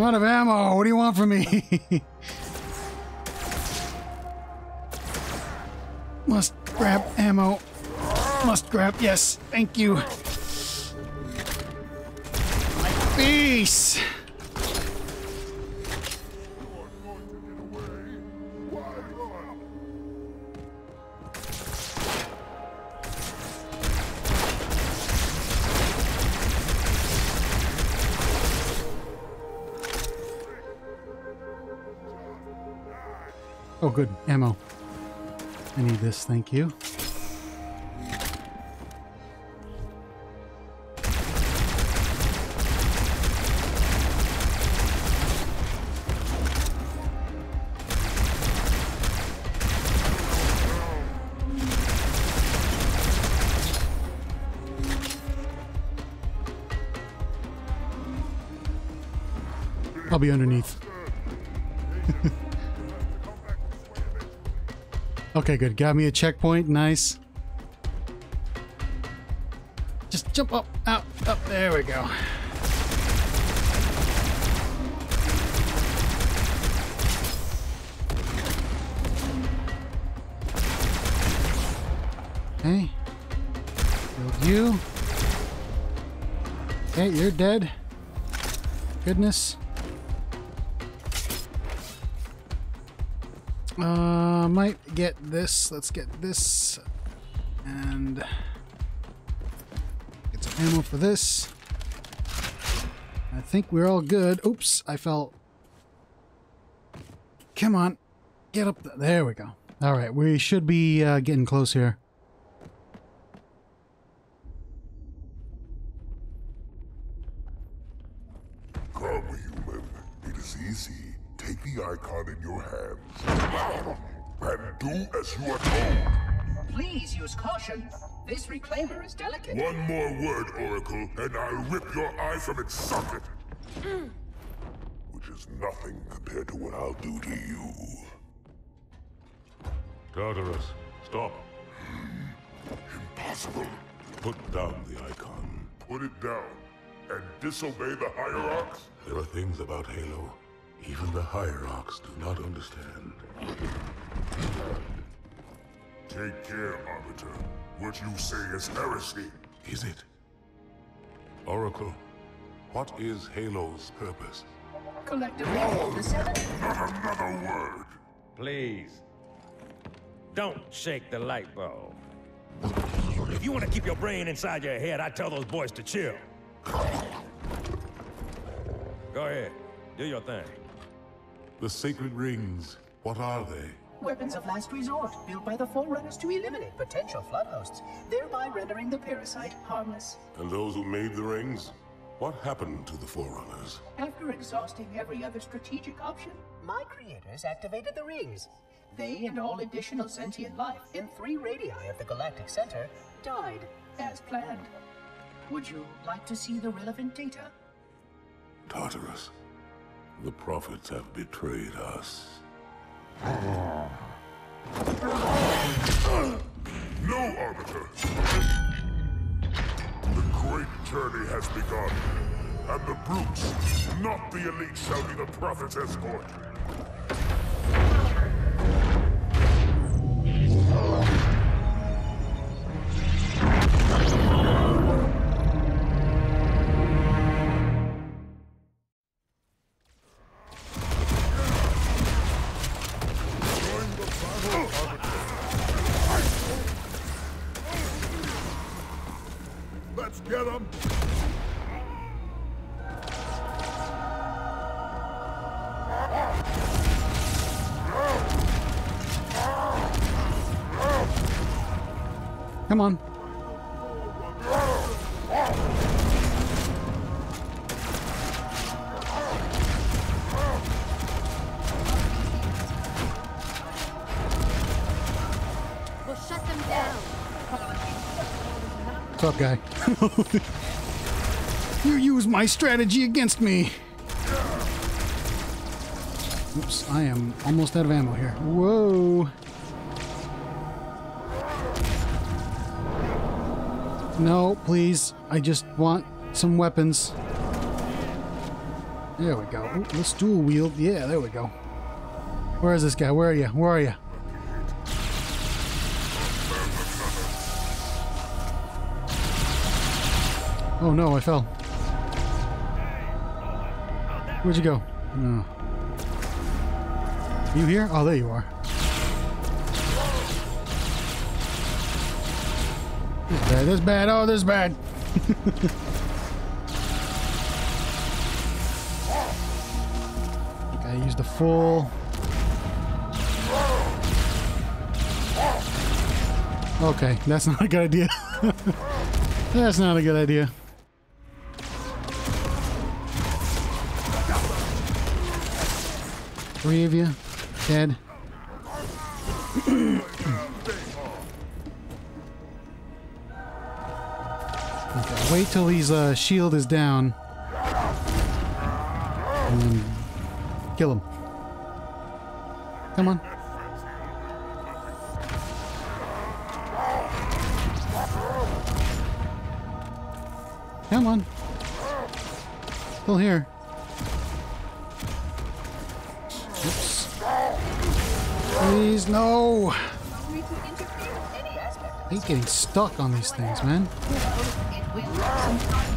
out of ammo. What do you want from me? <laughs> Must grab ammo. Must grab. Yes, thank you. My face. Oh, good. Ammo. I need this, thank you. I'll be underneath. Okay, good. Got me a checkpoint. Nice. Just jump up, out, up. There we go. Okay. You. Okay, you're dead. Goodness. Uh, might get this. Let's get this. And get some ammo for this. I think we're all good. Oops, I fell. Come on. Get up. Th there we go. All right, we should be uh, getting close here. Come, human. It is easy. Take the icon in your hands. And do as you are told. Please use caution. This reclaimer is delicate. One more word, Oracle, and I'll rip your eye from its socket. Hmm. Which is nothing compared to what I'll do to you. Tartarus, stop. Hmm. Impossible. Put down the icon. Put it down and disobey the Hierarchs? There are things about Halo even the Hierarchs do not understand. Take care, Arbiter. What you say is heresy. Is it? Oracle, what is Halo's purpose? Collectively, the seven. Not another word. Please. Don't shake the light bulb. If you want to keep your brain inside your head, I tell those boys to chill. Go ahead. Do your thing. The sacred rings, what are they? Weapons of last resort, built by the Forerunners to eliminate potential flood hosts, thereby rendering the parasite harmless. And those who made the rings? What happened to the Forerunners? After exhausting every other strategic option, my creators activated the rings. They and all additional sentient life in three radii of the Galactic Center died as planned. Would you like to see the relevant data? Tartarus, the prophets have betrayed us. No, Arbiter! The great journey has begun, and the brutes, not the elite, shall be the prophet's escort. Come on. We'll shut them down. What's up, guy? <laughs> you use my strategy against me. Oops, I am almost out of ammo here. Whoa. No, please. I just want some weapons. There we go. Ooh, let's dual wield. Yeah, there we go. Where is this guy? Where are you? Where are you? Oh no, I fell. Where'd you go? No. You here? Oh, there you are. This is bad. This is bad. Oh, this is bad. <laughs> Gotta use the full. Okay, that's not a good idea. <laughs> that's not a good idea. Three of you dead. <clears throat> wait till his uh, shield is down. And then kill him. Come on. Come on. Still here. Oops. Please, no! I hate getting stuck on these things, man. I'm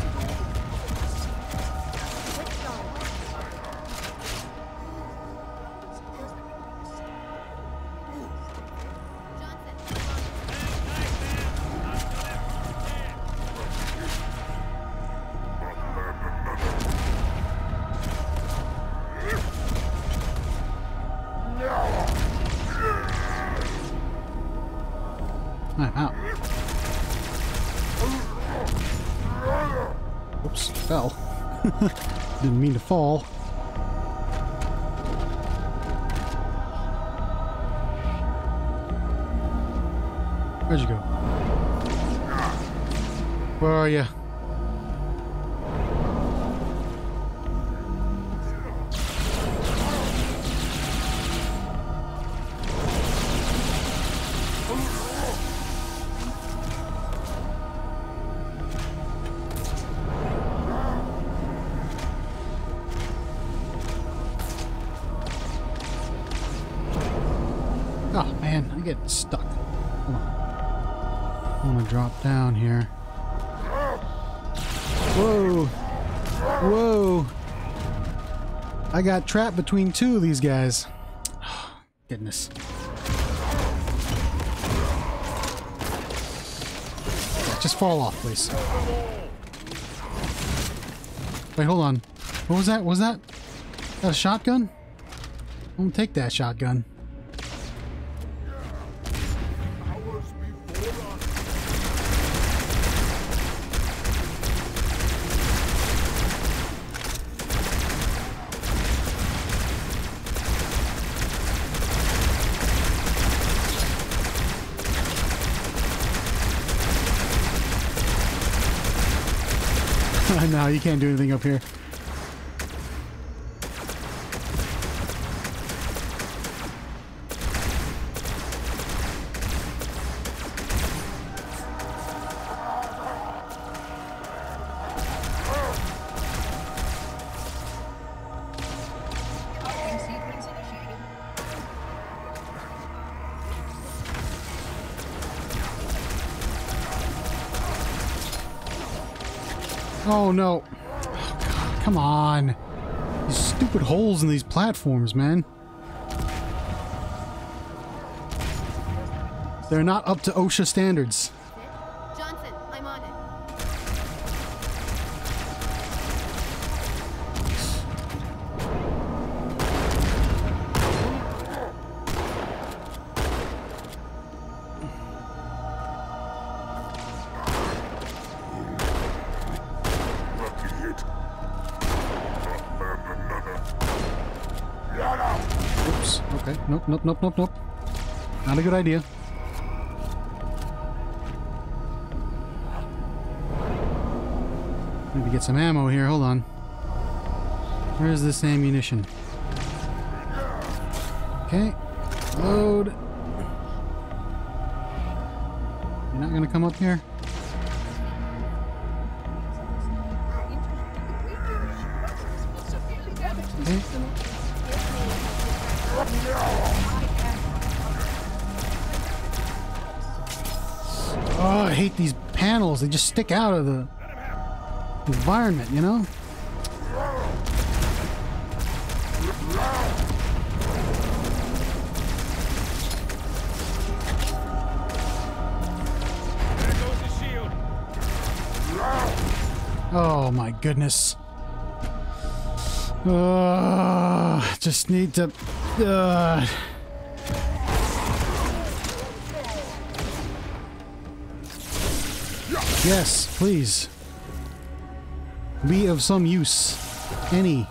get stuck. On. I want to drop down here. Whoa! Whoa! I got trapped between two of these guys. <sighs> Goodness. Just fall off, please. Wait, hold on. What was that? What Was that? That a shotgun? I'm gonna take that shotgun. No, you can't do anything up here. No. Oh, God, come on. These stupid holes in these platforms, man. They're not up to OSHA standards. Nope, nope, nope, nope. Not a good idea. To get some ammo here. Hold on. Where's this ammunition? Okay. Load. You're not gonna come up here? They just stick out of the environment, you know? Oh my goodness. Uh, just need to. Uh. Yes, please. Be of some use. Any.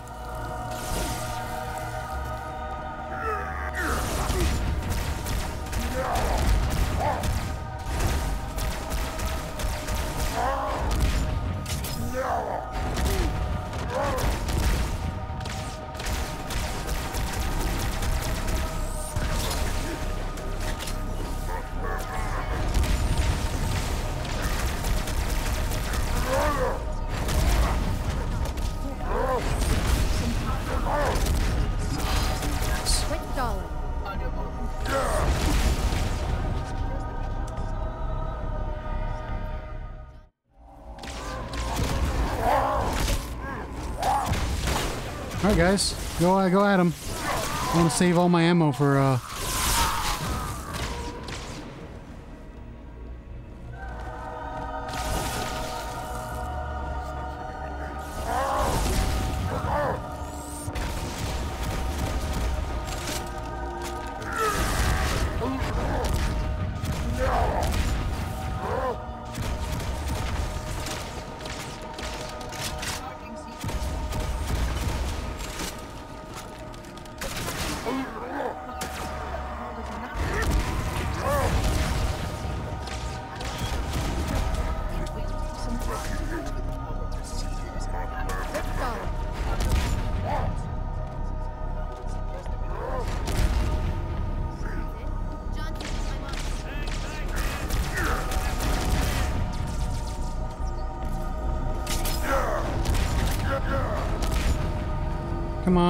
Guys. Go, go at him. I want to save all my ammo for, uh.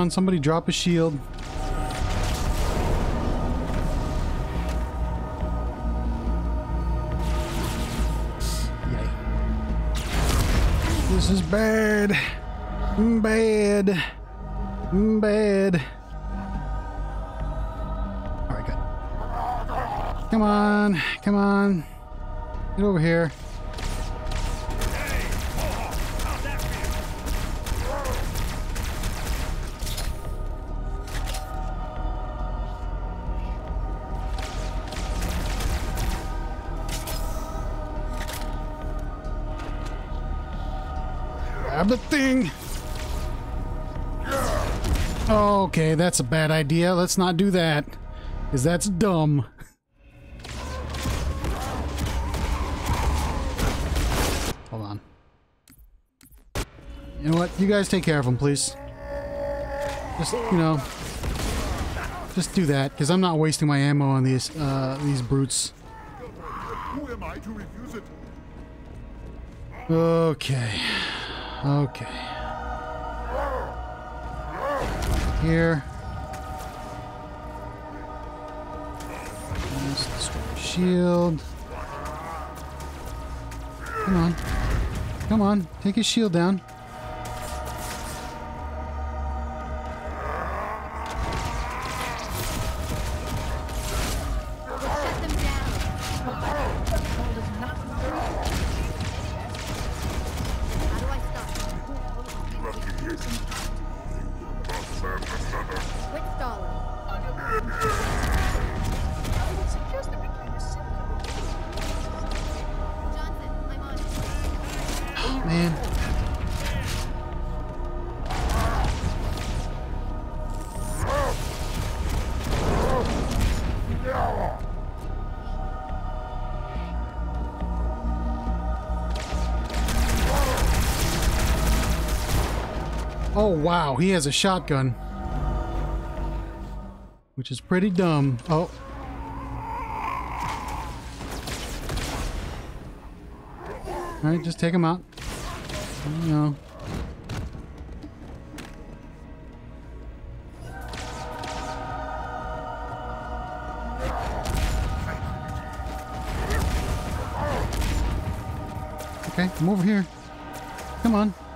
Somebody drop a shield. Yay. This is bad. Bad. Bad. Alright, good. Come on. Come on. Get over here. That's a bad idea. Let's not do that. Because that's dumb. Hold on. You know what? You guys take care of him, please. Just, you know... Just do that, because I'm not wasting my ammo on these, uh, these brutes. Who am I to refuse it? Okay. Okay. Here. Shield. Come on. Come on. Take his shield down. Wow, he has a shotgun. Which is pretty dumb. Oh. Alright, just take him out. Know. Okay, I'm over here. Come on.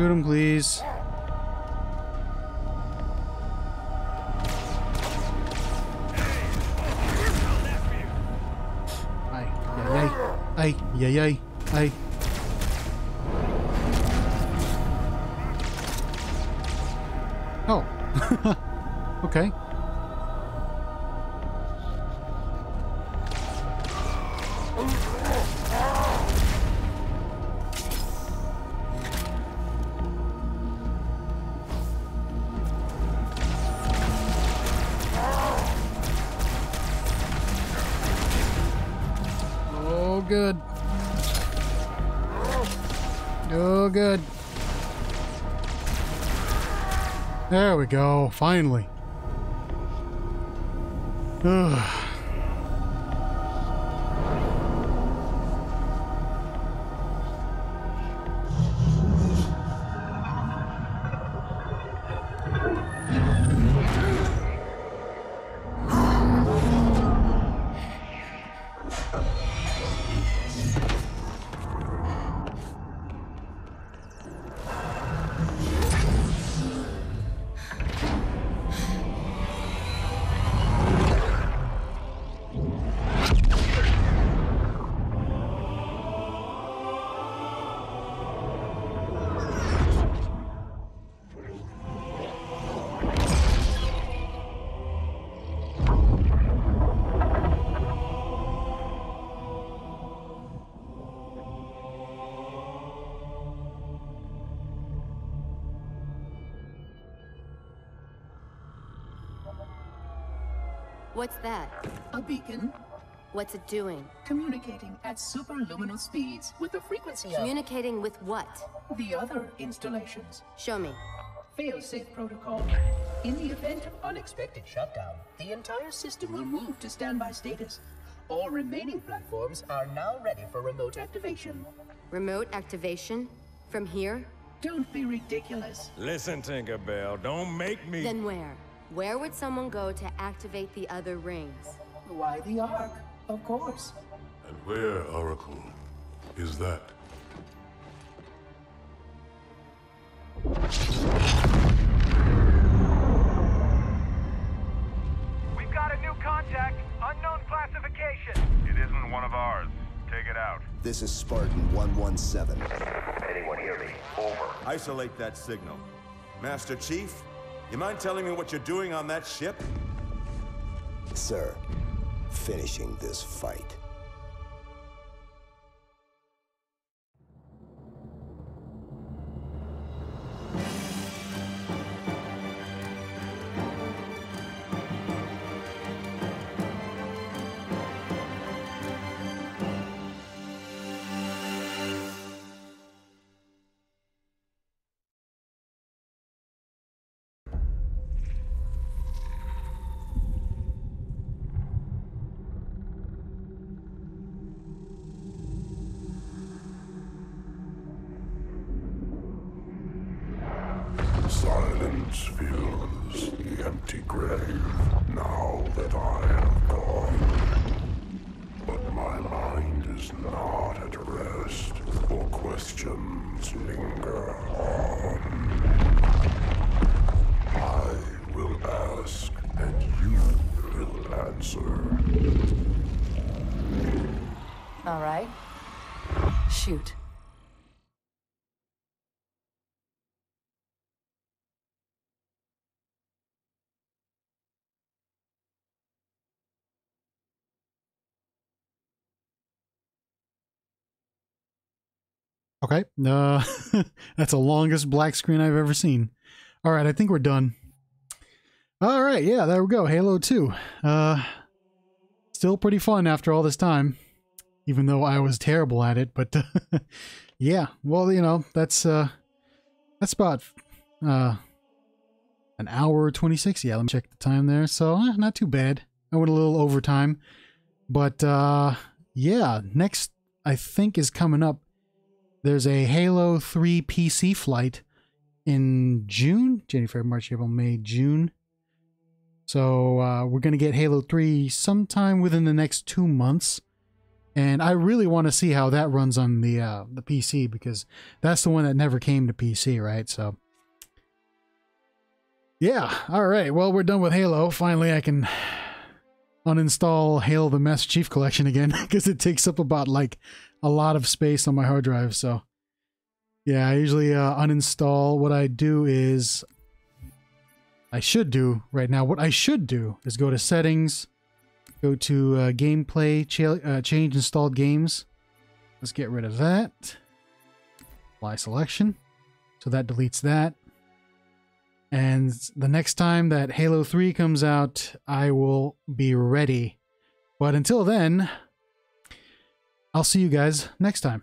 Shoot him, please. Ay, ay, ay. Ay. Oh. <laughs> okay. We go. Finally. <sighs> Ugh. That? A beacon What's it doing? communicating at superluminal speeds with the frequency of Communicating with what? the other installations. Show me. Fail-safe protocol. In the event of unexpected shutdown, the entire system will move to standby status. All remaining platforms are now ready for remote activation. Remote activation? From here? Don't be ridiculous. Listen, Tinkerbell, don't make me. Then where? Where would someone go to activate the other rings? Why the Ark? Of course. And where, Oracle, is that? We've got a new contact, unknown classification. It isn't one of ours. Take it out. This is Spartan 117. Anyone hear me? Over. Isolate that signal. Master Chief, you mind telling me what you're doing on that ship? Sir, finishing this fight. Silence fills the empty grave now that I have gone. But my mind is not at rest, for questions linger on. I will ask, and you will answer. All right. Shoot. Okay. Uh, <laughs> that's the longest black screen I've ever seen. All right, I think we're done. All right, yeah, there we go. Halo 2. Uh, still pretty fun after all this time, even though I was terrible at it. But <laughs> yeah, well, you know, that's uh, that's about uh, an hour 26. Yeah, let me check the time there. So eh, not too bad. I went a little overtime, but uh, yeah, next I think is coming up there's a Halo 3 PC flight in June, January, February, March, April, May, June. So uh, we're going to get Halo 3 sometime within the next two months. And I really want to see how that runs on the uh, the PC because that's the one that never came to PC, right? So, yeah. All right. Well, we're done with Halo. Finally, I can uninstall Halo the Master Chief Collection again <laughs> because it takes up about like a lot of space on my hard drive. So yeah, I usually uh, uninstall. What I do is I should do right now. What I should do is go to settings, go to uh, gameplay, ch uh, change installed games. Let's get rid of that. Apply selection. So that deletes that. And the next time that Halo 3 comes out, I will be ready. But until then, I'll see you guys next time.